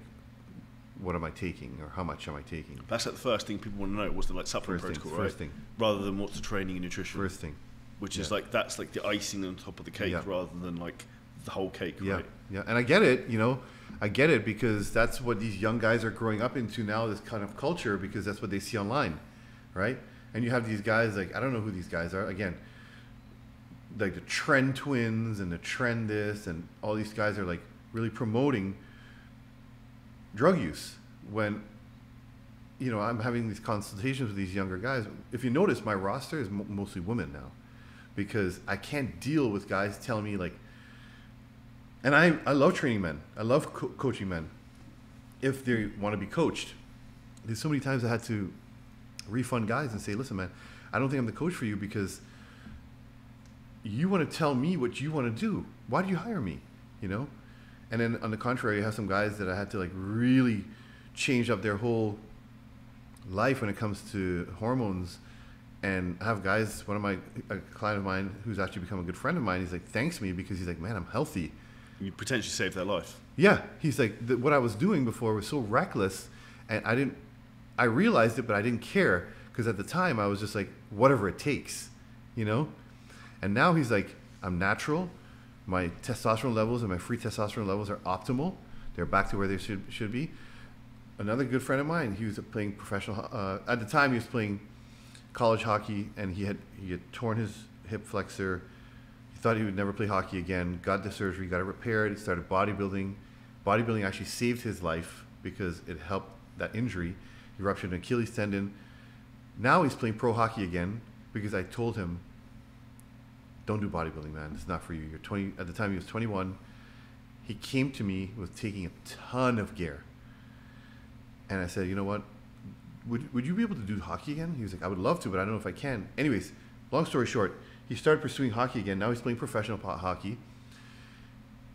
what am I taking or how much am I taking? That's like the first thing people want to know. What's the like supplement First thing, protocol, right? first thing. Rather than what's the training and nutrition, First thing. which is like that's like the icing on top of the cake, Yeah. rather than like the whole cake, Yeah, right? yeah, and I get it. You know, I get it because that's what these young guys are growing up into now. This kind of culture because that's what they see online, right? And you have these guys like I don't know who these guys are. Again, like the Tren Twins and the trend this and all these guys are like really promoting drug use when you know i'm having these consultations with these younger guys if you notice my roster is mo- mostly women now because i can't deal with guys telling me like and i, I love training men i love co- coaching men if they want to be coached there's so many times i had to refund guys and say listen man i don't think i'm the coach for you because you want to tell me what you want to do. Why do you hire me? You know? And then on the contrary, I have some guys that I had to like really change up their whole life when it comes to hormones. And I have guys, one of my, a client of mine who's actually become a good friend of mine, he's like, thanks me because he's like, man, I'm healthy. You potentially save their life. Yeah, he's like, what I was doing before was so reckless, and I didn't, I realized it, but I didn't care because at the time I was just like, whatever it takes, you know. And now he's like, I'm natural, my testosterone levels and my free testosterone levels are optimal. They're back to where they should should be. Another good friend of mine, he was playing professional. Uh, at the time, he was playing college hockey, and he had he had torn his hip flexor. Thought he would never play hockey again. Got the surgery, got it repaired. He started bodybuilding. Bodybuilding actually saved his life because it helped that injury. He ruptured an Achilles tendon. Now he's playing pro hockey again because I told him, "Don't do bodybuilding, man. It's not for you. You're 20." At the time, he was 21. He came to me with taking a ton of gear, and I said, "You know what? Would would you be able to do hockey again?" He was like, "I would love to, but I don't know if I can." Anyways, long story short, he started pursuing hockey again. Now he's playing professional hockey.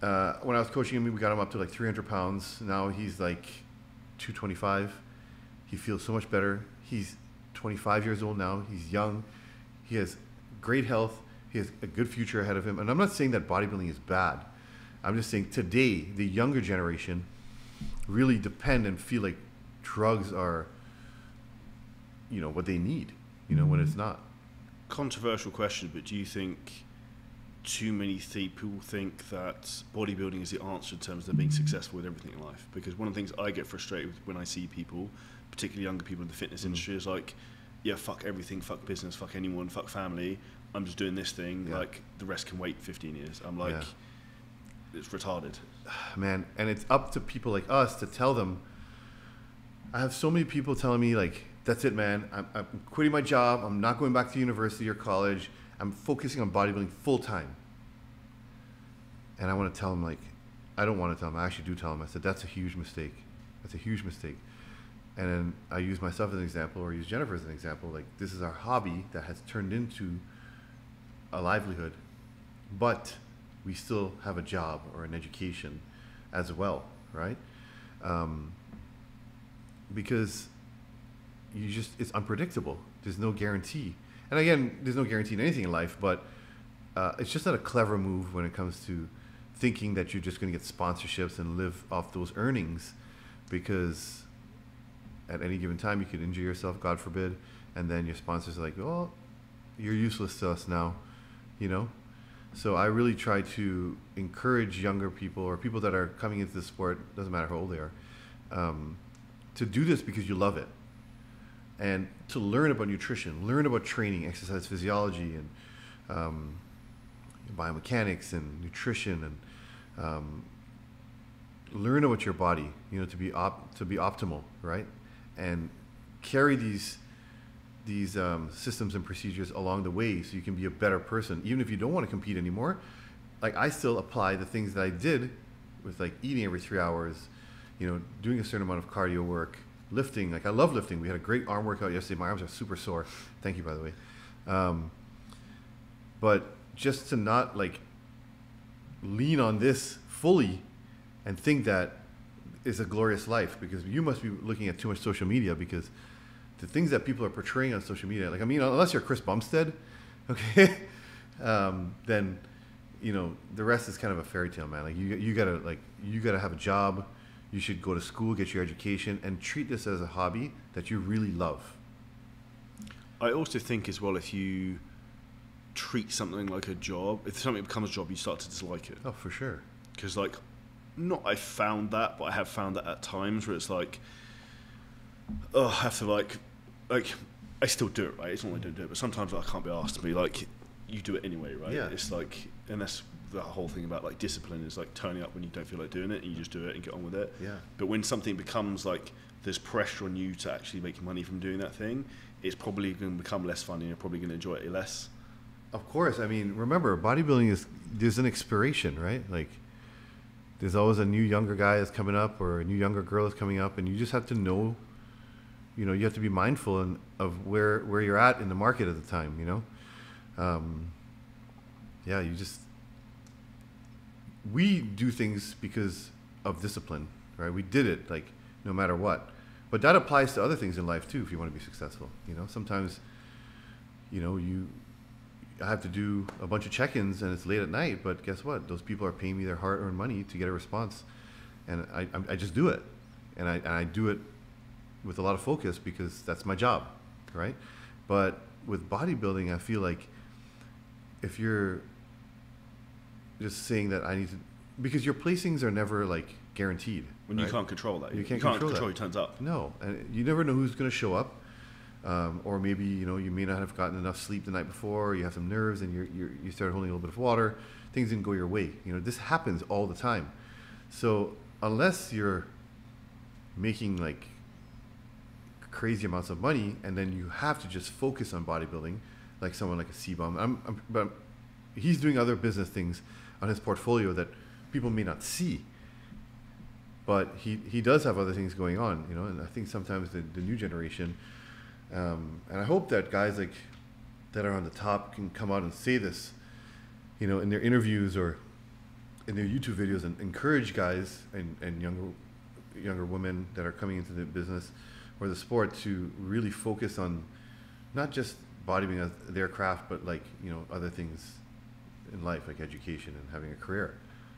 Uh, when I was coaching him, we got him up to like 300 pounds. Now he's like 225. He feels so much better. He's 25 years old now. He's young. He has great health. He has a good future ahead of him. And I'm not saying that bodybuilding is bad. I'm just saying today, the younger generation really depend and feel like drugs are, you know, what they need, you know, when it's not. Controversial question, but do you think too many people think that bodybuilding is the answer in terms of being successful with everything in life? Because one of the things I get frustrated with when I see people, particularly younger people in the fitness mm. industry, is like, yeah, fuck everything, fuck business, fuck anyone, fuck family. I'm just doing this thing. Yeah. Like the rest can wait 15 years. I'm like, Yeah. it's retarded. [SIGHS] man and it's up to people like us to tell them i have so many people telling me like that's it man. I'm, I'm quitting my job. I'm not going back to university or college. I'm focusing on bodybuilding full time and i want to tell him, like i don't want to tell him. i actually do tell him. i said that's a huge mistake. That's a huge mistake. And then i use myself as an example or use jennifer as an example. Like this is our hobby that has turned into a livelihood but we still have a job or an education as well, right? Um, because you just it's unpredictable. There's no guarantee, and again, there's no guarantee in anything in life. But uh, it's just not a clever move when it comes to thinking that you're just going to get sponsorships and live off those earnings, because at any given time you could injure yourself, God forbid, and then your sponsors are like, "Well, you're useless to us now," you know. So I really try to encourage younger people or people that are coming into the sport, doesn't matter how old they are, um, to do this because you love it and to learn about nutrition, learn about training, exercise physiology, and um, biomechanics and nutrition, and um, learn about your body. You know, to be op- to be optimal, right? And carry these these um, systems and procedures along the way, so you can be a better person, even if you don't want to compete anymore. Like I still apply the things that I did with like eating every three hours, you know, doing a certain amount of cardio work, lifting. Like I love lifting. We had a great arm workout yesterday. My arms are super sore. Thank you, by the way. Um, but just to not like lean on this fully and think that is a glorious life because you must be looking at too much social media because the things that people are portraying on social media, like I mean, unless you're Chris Bumstead, [LAUGHS] okay, um, then you know the rest is kind of a fairy tale, man. Like you, you gotta like you gotta have a job you should go to school, get your education, and treat this as a hobby that you really love. I also think as well if you treat something like a job, if something becomes a job, you start to dislike it. Oh, for sure. Because like, not I found that, but I have found that at times where it's like, oh, I have to like, like, I still do it, right? It's not like I don't do it, but sometimes I can't be asked to be like, you do it anyway, right? Yeah. It's like, and that's the whole thing about like discipline is like turning up when you don't feel like doing it and you just do it and get on with it. Yeah. But when something becomes like there's pressure on you to actually make money from doing that thing, it's probably going to become less fun and you're probably going to enjoy it less. Of course. I mean, remember, bodybuilding is there's an expiration, right? Like, there's always a new younger guy that's coming up or a new younger girl that's coming up, and you just have to know. You know, you have to be mindful in, of where where you're at in the market at the time. You know, um, yeah, you just we do things because of discipline, right? We did it like no matter what. But that applies to other things in life too if you want to be successful. You know, sometimes you know, you I have to do a bunch of check-ins and it's late at night, but guess what? Those people are paying me their hard-earned money to get a response. And I, I just do it. And I, and I do it with a lot of focus because that's my job, right? But with bodybuilding, I feel like if you're just saying that I need to because your placings are never like guaranteed. When right? you can't control that, You you can't can't, control control, who turns up. No, and you never know who's going to show up. Um, or maybe you know you may not have gotten enough sleep the night before. You have some nerves, and you're, you start holding a little bit of water. Things didn't go your way. You know this happens all the time. So unless you're making like crazy amounts of money, and then you have to just focus on bodybuilding, like someone like a CBum. I'm, I'm, but he's doing other business things on his portfolio that people may not see. But he, he does have other things going on, you know, and I think sometimes the, the new generation, um, and I hope that guys like that are on the top can come out and say this, you know, in their interviews or in their YouTube videos and encourage guys and, and younger younger women that are coming into the business or the sport to really focus on not just bodybuilding as their craft, but like you know other things in life like education and having a career.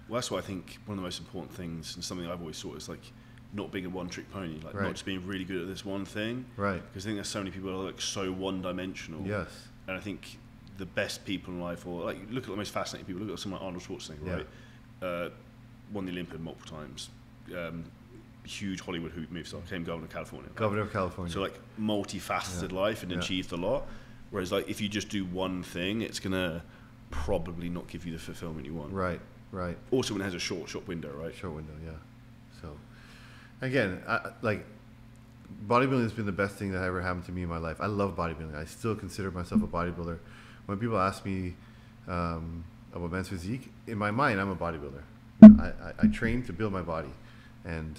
Well, that's why I think one of the most important things, and something I've always thought is like not being a one-trick pony, like Right. not just being really good at this one thing. Right. Because I think there's so many people that are like so one-dimensional. Yes. And I think the best people in life, or like look at the most fascinating people. Look at someone like Arnold Schwarzenegger, Yeah. right? Uh, won the Olympiad multiple times. Um, huge Hollywood hoop movie star, became governor of California. Governor of California. So like multifaceted Yeah. life and Yeah. achieved a lot. Whereas like if you just do one thing, it's gonna probably not give you the fulfillment you want. right. Right. Also, when it has a short, short window, right? Short window. Yeah. So again, I, like bodybuilding has been the best thing that ever happened to me in my life. I love bodybuilding. I still consider myself a bodybuilder. When people ask me um, about men's physique, in my mind, I'm a bodybuilder. I, I, I train to build my body, and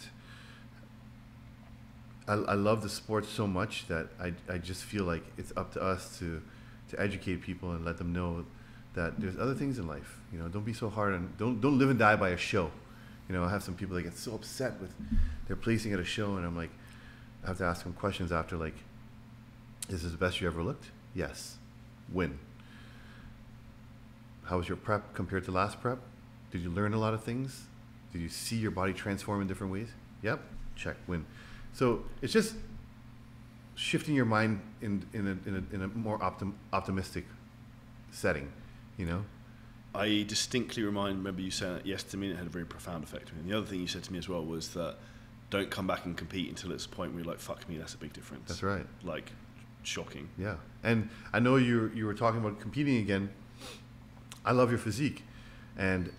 I, I love the sport so much that I, I just feel like it's up to us to to educate people and let them know that there's other things in life. You know, don't be so hard on don't don't live and die by a show. You know, I have some people that get so upset with their placing at a show, and I'm like, I have to ask them questions after like, is this the best you ever looked? Yes. Win. How was your prep compared to last prep? Did you learn a lot of things? Did you see your body transform in different ways? Yep. Check. Win. So it's just shifting your mind in in a, in a, in a more optim, optimistic setting, you know. I distinctly remind, remember you saying that yes to me, and it had a very profound effect on me. And the other thing you said to me as well was that don't come back and compete until it's a point where you're like, fuck me, that's a big difference. That's right. Like, shocking. Yeah, and I know you you were talking about competing again. I love your physique, and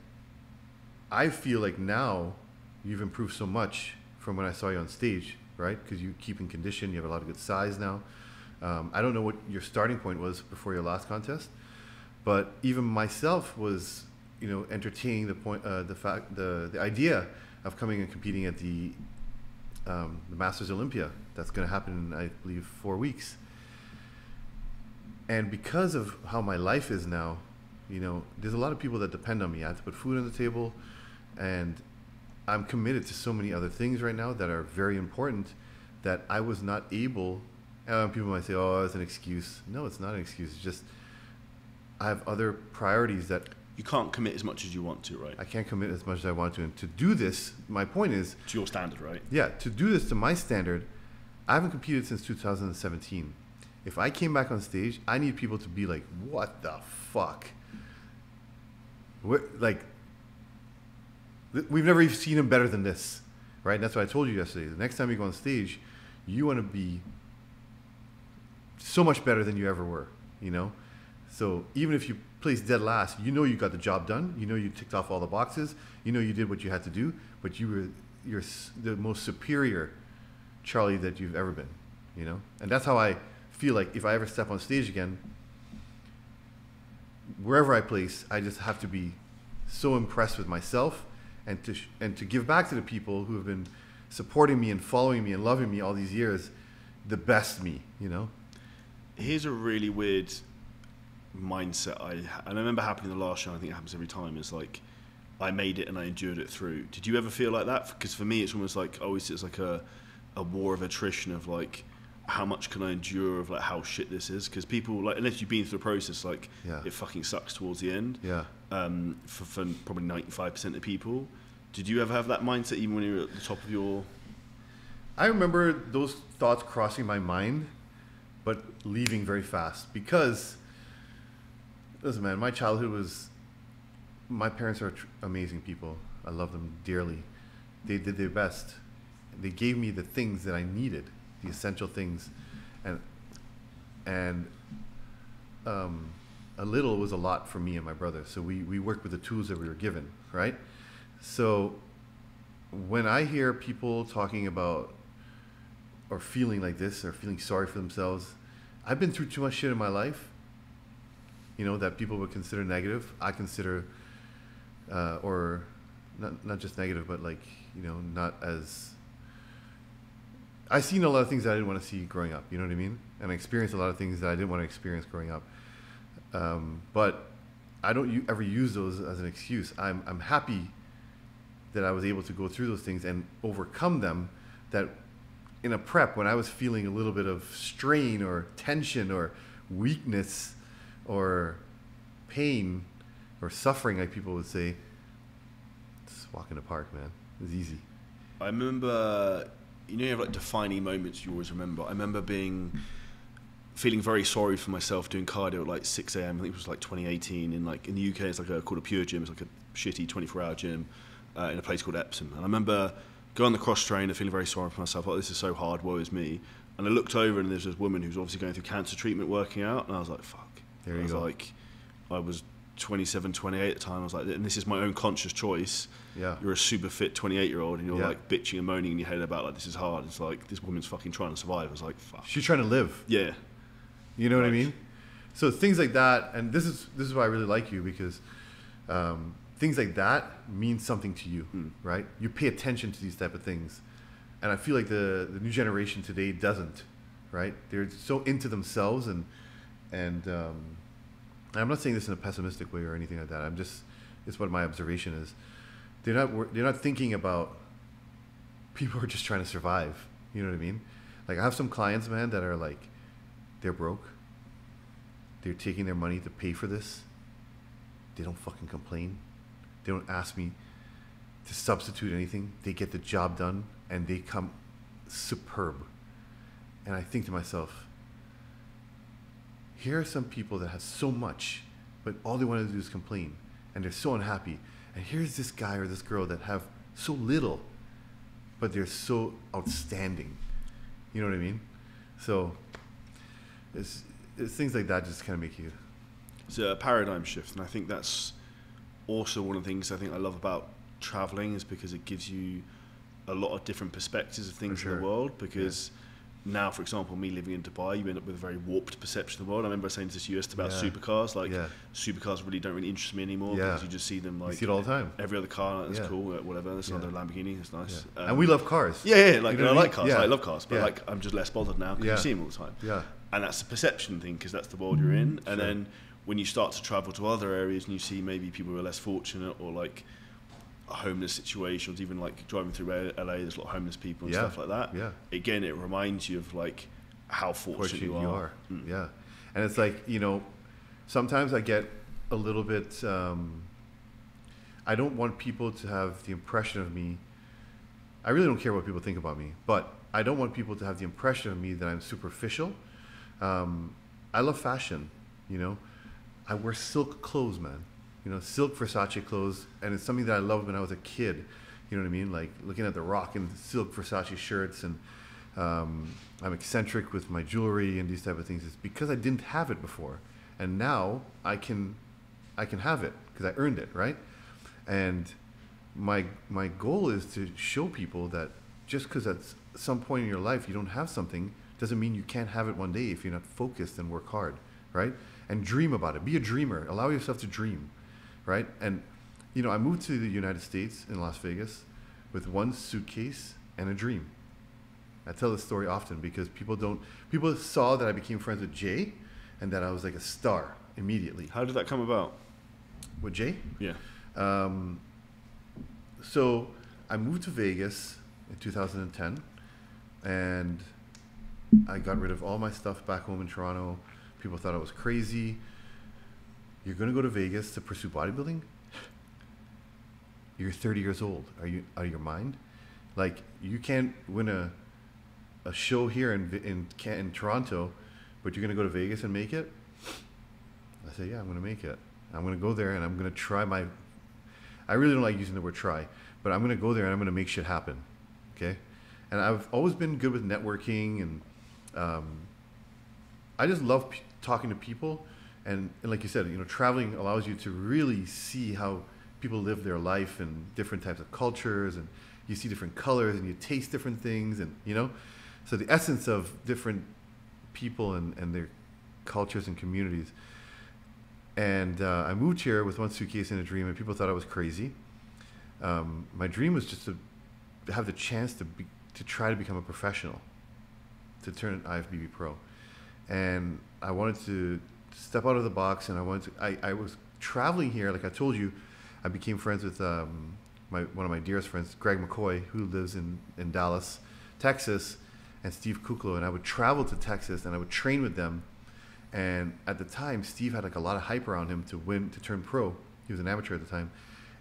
I feel like now you've improved so much from when I saw you on stage, right? Because you keep in condition, you have a lot of good size now. Um, I don't know what your starting point was before your last contest, but even myself was, you know, entertaining the point, uh, the fact, the the idea of coming and competing at the um, the Masters Olympia. That's going to happen in, I believe, four weeks. And because of how my life is now, you know, there's a lot of people that depend on me. I have to put food on the table, and I'm committed to so many other things right now that are very important that I was not able. People might say, "Oh, it's an excuse." No, it's not an excuse. It's just I have other priorities that You can't commit as much as you want to, right? I can't commit as much as I want to. And to do this, my point is, to your standard, right? yeah, to do this to my standard, I haven't competed since 2017. If I came back on stage, I need people to be like, "What the fuck?" We're, like, we've never even seen him better than this, right? And that's what I told you yesterday. The next time you go on stage, you want to be so much better than you ever were, you know. So even if you place dead last, you know you got the job done. You know you ticked off all the boxes. You know you did what you had to do. But you were you're the most superior Charlie that you've ever been, you know. And that's how I feel like if I ever step on stage again, wherever I place, I just have to be so impressed with myself and to and to give back to the people who have been supporting me and following me and loving me all these years, the best me, you know. Here's a really weird mindset I and I remember happening the last show. I think it happens every time. Is like I made it and I endured it through. Did you ever feel like that? Because for me, it's almost like always it's like a a war of attrition of like how much can I endure of like how shit this is? Because people like unless you've been through the process, like Yeah. it fucking sucks towards the end. Yeah. Um, for, for probably ninety five percent of people. Did you ever have that mindset even when you were at the top of your? I remember those thoughts crossing my mind, but leaving very fast because, listen, man, my childhood was. My parents are tr- amazing people. I love them dearly. They did their best. They gave me the things that I needed, the essential things, and and um, a little was a lot for me and my brother. So we we worked with the tools that we were given, right? So when I hear people talking about or feeling like this or feeling sorry for themselves, I've been through too much shit in my life, you know, that people would consider negative. I consider, uh, or not, not just negative, but like, you know, not as. I've seen a lot of things that I didn't want to see growing up, you know what I mean? And I experienced a lot of things that I didn't want to experience growing up. Um, but I don't u- ever use those as an excuse. I'm, I'm happy that I was able to go through those things and overcome them. That in a prep, when I was feeling a little bit of strain or tension or weakness or pain or suffering, like people would say, just walk in the park, man. It's easy. I remember, you know, you have like defining moments you always remember. I remember being feeling very sorry for myself doing cardio at like 6 a.m. I think it was like 2018. In like in the UK, it's like a, called a pure gym. It's like a shitty 24-hour gym uh, in a place called Epsom. And I remember going on the cross trainer, feeling very sorry for myself. Like this is so hard. Woe is me. And I looked over and there's this woman who's obviously going through cancer treatment, working out, and I was like, fuck. There I was go. like, I was 27, 28 at the time. I was like, and this is my own conscious choice Yeah. you're a super fit 28 year old and you're Yeah. like bitching and moaning in your head about like this is hard. It's like this woman's fucking trying to survive. I was like, fuck. She's trying to live. Yeah, You know what I mean? So things like that, and this is this is why I really like you because um, things like that mean something to you, right? You pay attention to these type of things, and I feel like the the new generation today doesn't, right? They're so into themselves and and um, I'm not saying this in a pessimistic way or anything like that. I'm just it's what my observation is. They're not they're not thinking about people are just trying to survive. You know what I mean? Like I have some clients, man, that are like they're broke. They're taking their money to pay for this. They don't fucking complain. They don't ask me to substitute anything. They get the job done and they come superb. And I think to myself, here are some people that have so much, but all they want to do is complain, and they're so unhappy. And here's this guy or this girl that have so little, but they're so outstanding. You know what I mean? So it's, it's things like that just kind of make you. It's a paradigm shift, and I think that's also one of the things I think I love about traveling is because it gives you a lot of different perspectives of things in the world. Because now, for example, me living in Dubai, you end up with a very warped perception of the world. I remember saying to this US about Yeah. supercars, like Yeah. supercars really don't really interest me anymore Yeah. because you just see them like you see it all the time. every other car. That's Yeah. cool, whatever. That's another Lamborghini. That's nice. Um, and we love cars. Yeah, yeah, like You know I like cars. Yeah. I love cars, but like I'm just less bothered now because Yeah. you see them all the time. Yeah. And that's the perception thing because that's the world you're in. And Sure. then when you start to travel to other areas and you see maybe people who are less fortunate or like homeless situations, even like driving through LA, there's a lot of homeless people and Yeah. stuff like that. Yeah. Again, it reminds you of like how fortunate, fortunate you are. Mm. Yeah, and it's like you know, sometimes I get a little bit. Um, I don't want people to have the impression of me. I really don't care what people think about me, but I don't want people to have the impression of me that I'm superficial. Um, I love fashion, you know. I wear silk clothes, man. You know, silk Versace clothes, and it's something that I loved when I was a kid. You know what I mean? Like looking at the Rock and silk Versace shirts, and um, I'm eccentric with my jewelry and these type of things. It's because I didn't have it before, and now I can, I can have it because I earned it, right? And my my goal is to show people that just because at some point in your life you don't have something doesn't mean you can't have it one day if you're not focused and work hard, right? And dream about it. Be a dreamer. Allow yourself to dream, right? And you know, I moved to the United States in Las Vegas with one suitcase and a dream. I tell this story often because people don't people saw that I became friends with Jay and that I was like a star immediately. How did that come about? With Jay? Yeah. Um, so I moved to Vegas in 2010, and I got rid of all my stuff back home in Toronto. People thought I was crazy. You're going to go to Vegas to pursue bodybuilding? You're 30 years old. Are you out of your mind? Like you can't win a a show here in in in Toronto, but you're going to go to Vegas and make it? I said, yeah, I'm going to make it. I'm going to go there and I'm going to try my. I really don't like using the word try, but I'm going to go there and I'm going to make shit happen. Okay, and I've always been good with networking and um, I just love talking to people. And, and like you said, you know, traveling allows you to really see how people live their life and different types of cultures, and you see different colors and you taste different things, and you know, so the essence of different people and, and their cultures and communities. And uh, I moved here with one suitcase and a dream, and people thought I was crazy. Um, my dream was just to have the chance to be, to try to become a professional, to turn an IFBB pro, and I wanted to step out of the box. And I wanted to. I, I was traveling here, like I told you. I became friends with um, my one of my dearest friends, Greg McCoy, who lives in in Dallas, Texas, and Steve Kuclo. And I would travel to Texas, and I would train with them. And at the time, Steve had like a lot of hype around him to win to turn pro. He was an amateur at the time,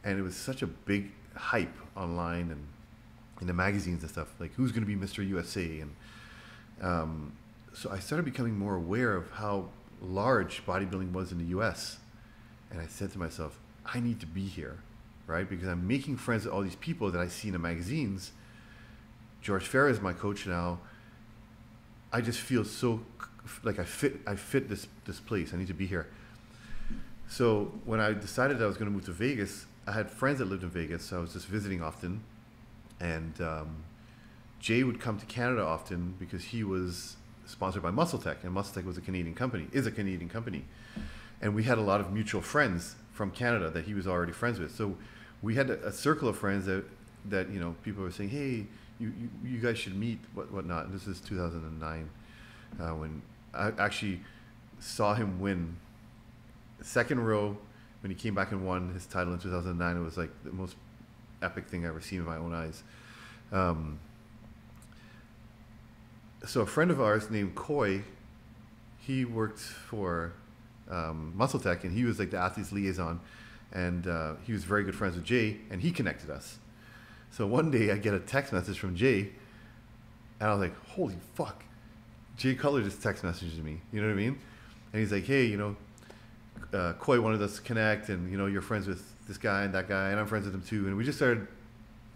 and it was such a big hype online and in the magazines and stuff. Like who's going to be Mr. USA, and um, so I started becoming more aware of how large bodybuilding was in the U.S. And I said to myself, I need to be here, right? Because I'm making friends with all these people that I see in the magazines. George Farah is my coach now. I just feel so like I fit. I fit this this place. I need to be here. So when I decided I was going to move to Vegas, I had friends that lived in Vegas, so I was just visiting often, and um, Jay would come to Canada often because he was sponsored by Muscle Tech, and Muscle Tech was a Canadian company, is a Canadian company, and we had a lot of mutual friends from Canada that he was already friends with. So we had a, a circle of friends that that you know people were saying, hey, you you, you guys should meet, what whatnot. And this is 2009 uh, when I actually saw him win second row when he came back and won his title in 2009. It was like the most epic thing I've ever seen in my own eyes. Um, so a friend of ours named Coy, he worked for um, Muscle Tech, and he was like the athletes liaison, and uh, he was very good friends with Jay, and he connected us. So one day I get a text message from Jay, and I was like, "Holy fuck!" Jay Cutler just text messaged me. You know what I mean? And he's like, "Hey, you know, uh, Coy wanted us to connect, and you know, you're friends with this guy and that guy, and I'm friends with him too." And we just started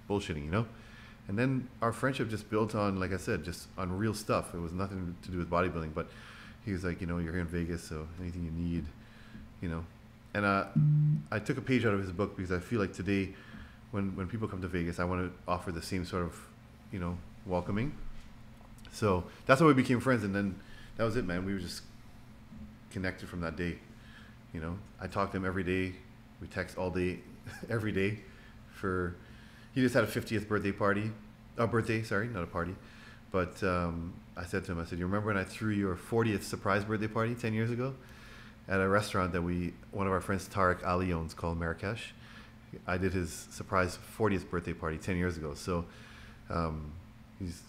bullshitting, you know. And then our friendship just built on, like I said, just on real stuff. It was nothing to do with bodybuilding, but he was like, you know, you're here in Vegas, so anything you need, you know. And uh, I took a page out of his book because I feel like today, when when people come to Vegas, I want to offer the same sort of, you know, welcoming. So that's how we became friends, and then that was it, man. We were just connected from that day. You know, I talk to him every day. We text all day, [LAUGHS] every day, for he just had a 50th birthday party, a birthday, sorry, not a party. But um, I said to him, I said, you remember when I threw your 40th surprise birthday party 10 years ago at a restaurant that we, one of our friends, Tarek Ali owns called Marrakesh. I did his surprise 40th birthday party 10 years ago. So um, he's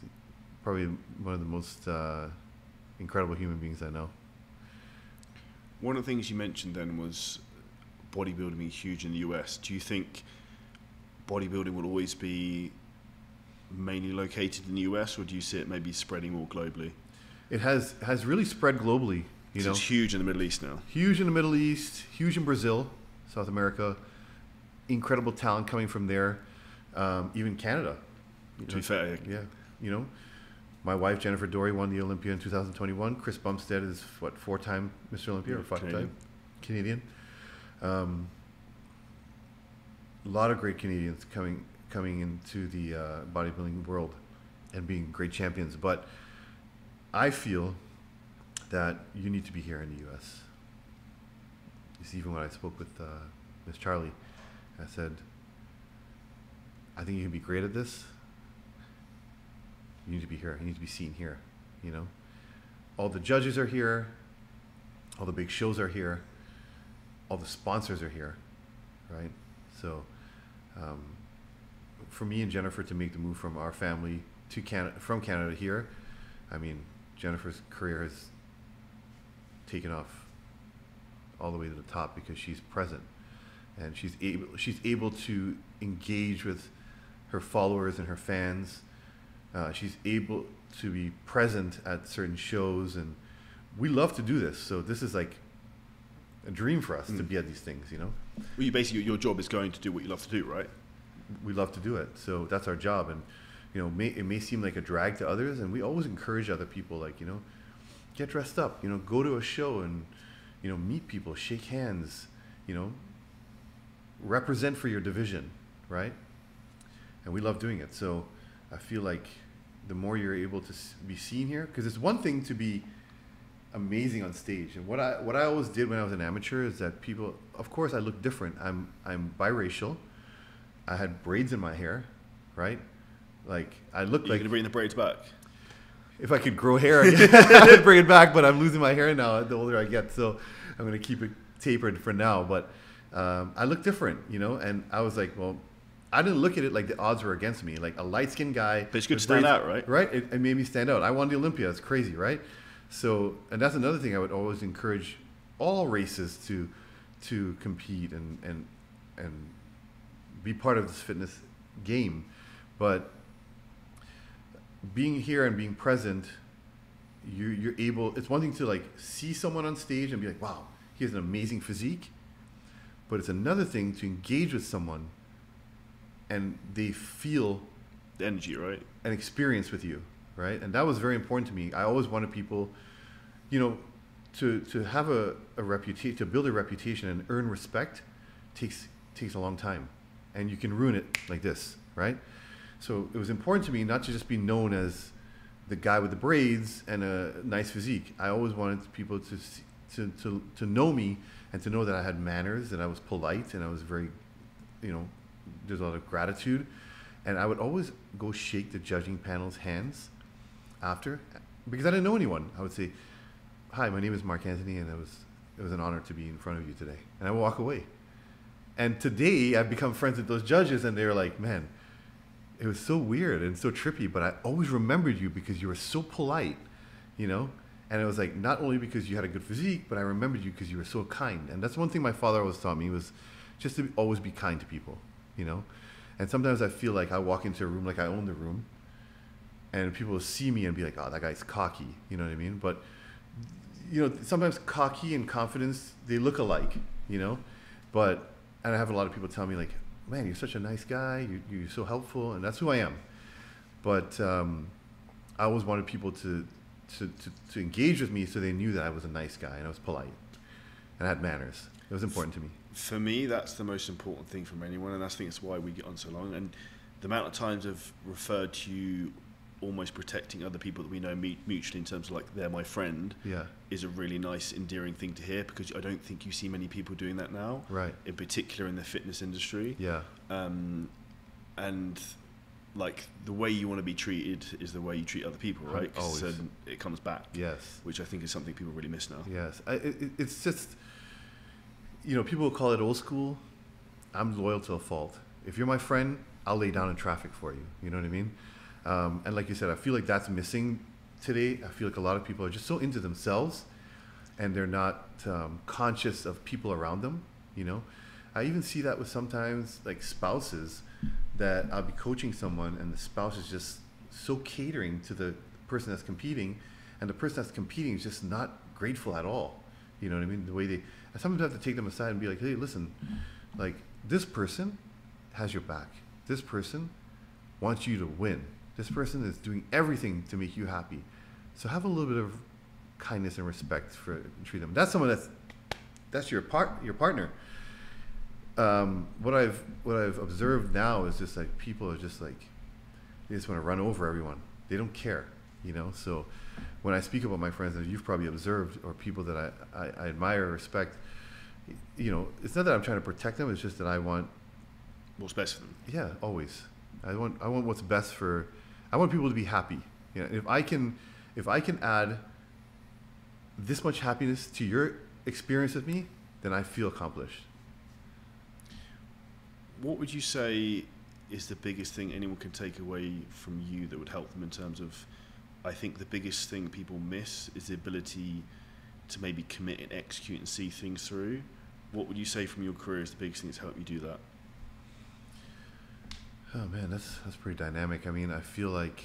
probably one of the most uh, incredible human beings I know. One of the things you mentioned then was bodybuilding being huge in the US. Do you think bodybuilding will always be mainly located in the US, or do you see it maybe spreading more globally? It has has really spread globally. You so know, it's huge in the Middle East now. Huge in the Middle East, huge in Brazil, South America. Incredible talent coming from there, um, even Canada. To be fair, yeah, you know, my wife Jennifer Dorie won the Olympia in 2021. Chris Bumstead is what four-time Mr. Olympia yeah, or five-time Canadian. Um, a lot of great Canadians coming coming into the uh, bodybuilding world and being great champions. But I feel that you need to be here in the U.S. You see, even when I spoke with uh, Miss Charlie, I said, I think you can be great at this. You need to be here. You need to be seen here. You know, all the judges are here. All the big shows are here. All the sponsors are here, right? So um, for me and Jennifer to make the move from our family to Canada, from Canada here, I mean, Jennifer's career has taken off all the way to the top because she's present and she's able she's able to engage with her followers and her fans. Uh, she's able to be present at certain shows, and we love to do this. So this is like a dream for us mm. to be at these things, you know. Well, you basically your job is going to do what you love to do, right? We love to do it, so that's our job. And you know, may, it may seem like a drag to others, and we always encourage other people, like you know, get dressed up, you know, go to a show and you know meet people, shake hands, you know, represent for your division, right? And we love doing it. So I feel like the more you're able to be seen here, because it's one thing to be amazing on stage. And what I what I always did when I was an amateur is that people, of course, I look different. I'm I'm biracial. I had braids in my hair, right? Like I look You're like. You're gonna bring the braids back. If I could grow hair, [LAUGHS] I'd bring it back. But I'm losing my hair now. The older I get, so I'm gonna keep it tapered for now. But um, I look different, you know. And I was like, well, I didn't look at it like the odds were against me. Like a light skinned guy. But it's good to stand braids, out, right? Right. It, it, made me stand out. I won the Olympia. It's crazy, right? So, and that's another thing I would always encourage all races to to compete and and and be part of this fitness game. But being here and being present, you you're able. It's one thing to like see someone on stage and be like, "Wow, he has an amazing physique," but it's another thing to engage with someone and they feel the energy, right? An experience with you right? And that was very important to me. I always wanted people, you know, to to have a, a reputation, to build a reputation and earn respect takes takes a long time, and you can ruin it like this, right? So it was important to me not to just be known as the guy with the braids and a nice physique. I always wanted people to to to to know me and to know that I had manners, and I was polite, and I was very, you know, there's a lot of gratitude. And I would always go shake the judging panel's hands after because I didn't know anyone. I would say, "Hi, my name is Mark Anthony," and I was it was an honor to be in front of you today. And I walk away. And today I've become friends with those judges, and they're like, man, it was so weird and so trippy, but I always remembered you because you were so polite, you know? And it was like, not only because you had a good physique, but I remembered you because you were so kind. And that's one thing my father always taught me was just to always be kind to people, you know? And sometimes I feel like I walk into a room like I own the room, and people will see me and be like, oh, that guy's cocky, you know what I mean? But, you know, sometimes cocky and confidence, they look alike, you know? But, and I have a lot of people tell me, like, man, you're such a nice guy, you, you're so helpful, and that's who I am. But um, I always wanted people to, to, to, to engage with me so they knew that I was a nice guy and I was polite and I had manners. It was important to me. For me, that's the most important thing from anyone, and I think it's why we get on so long. And the amount of times I've referred to you almost protecting other people that we know mutually in terms of like they're my friend yeah. is a really nice endearing thing to hear because I don't think you see many people doing that now. Right. In particular in the fitness industry. Yeah. Um, and like the way you want to be treated is the way you treat other people right? Always. so it comes back. Yes. Which I think is something people really miss now. Yes. I, it, it's just you know people call it old school. I'm loyal to a fault. If you're my friend I'll lay down in traffic for you. You know what I mean um, and like you said, I feel like that's missing today. I feel like a lot of people are just so into themselves and they're not um, conscious of people around them, you know? I even see that with sometimes like spouses that I'll be coaching someone and the spouse is just so catering to the person that's competing and the person that's competing is just not grateful at all. You know what I mean? The way they, I sometimes have to take them aside and be like, hey, listen, like this person has your back. This person wants you to win this person is doing everything to make you happy. So have a little bit of kindness and respect for treat them. That's someone that's that's your part your partner. Um, what I've what I've observed now is just like people are just like they just want to run over everyone. They don't care, you know. So when I speak about my friends, and you've probably observed, or people that I, I, I admire, respect, you know, it's not that I'm trying to protect them. It's just that I want what's best for them. Yeah, always. I want I want what's best for I want people to be happy. You know, if I can, if I can add this much happiness to your experience with me, then I feel accomplished. What would you say is the biggest thing anyone can take away from you that would help them in terms of? I think the biggest thing people miss is the ability to maybe commit and execute and see things through. What would you say from your career is the biggest thing that's helped you do that? Oh man, that's that's pretty dynamic. I mean, I feel like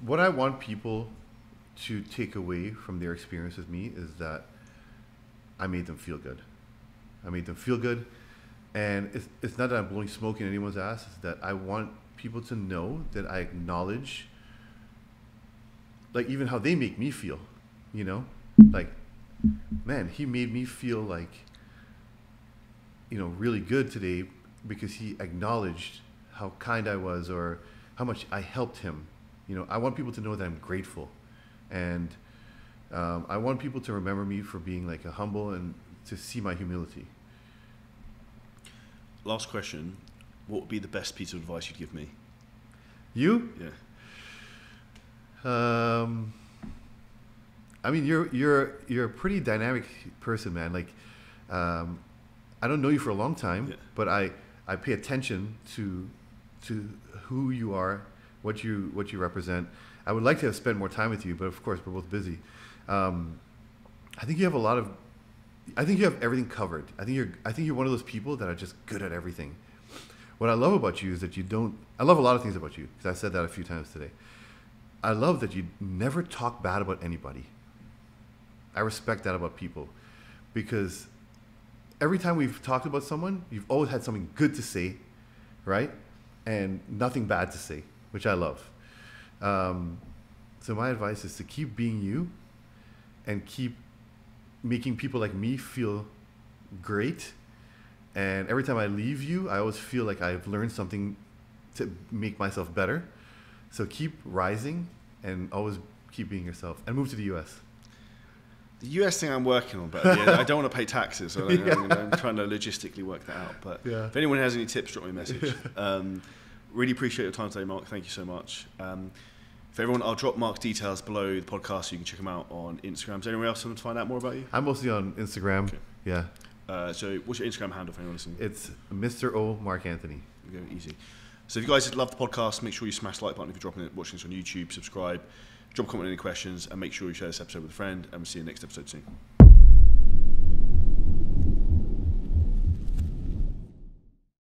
what I want people to take away from their experience with me is that I made them feel good. I made them feel good, and it's it's not that I'm blowing smoke in anyone's ass. It's that I want people to know that I acknowledge, like even how they make me feel. You know, like man, he made me feel like you know really good today because he acknowledged how kind I was or how much I helped him. You know, I want people to know that I'm grateful, and um, I want people to remember me for being like a humble and to see my humility. Last question: What would be the best piece of advice you'd give me? You? Yeah. Um, I mean, you're you're you're a pretty dynamic person, man. Like, um, I don't know you for a long time, yeah. but I I pay attention to to who you are, what you what you represent. I would like to have spent more time with you, but of course we're both busy. Um, I think you have a lot of. I think you have everything covered. I think you're. I think you're one of those people that are just good at everything. What I love about you is that you don't. I love a lot of things about you because I said that a few times today. I love that you never talk bad about anybody. I respect that about people because every time we've talked about someone, you've always had something good to say, right? And nothing bad to say, which I love. Um, so my advice is to keep being you and keep making people like me feel great. And every time I leave you, I always feel like I've learned something to make myself better. So keep rising and always keep being yourself and move to the US. The US thing I'm working on, but yeah, I don't want to pay taxes. So. I'm, [LAUGHS] I'm, trying to logistically work that out. But yeah. if anyone has any tips, drop me a message. [LAUGHS] Um, really appreciate your time today, Mark. Thank you so much. Um, For everyone, I'll drop Mark's details below the podcast so you can check him out on Instagram. Is there anywhere else to find out more about you? I'm mostly on Instagram. Okay. Yeah, Uh, so, what's your Instagram handle for anyone listening? it's Mr. O Mark Anthony. Go easy. So if you guys love the podcast, make sure you smash the like button if you're dropping it, watching this on YouTube, subscribe, Jump comment on any questions and make sure you share this episode with a friend and we'll see you next episode soon.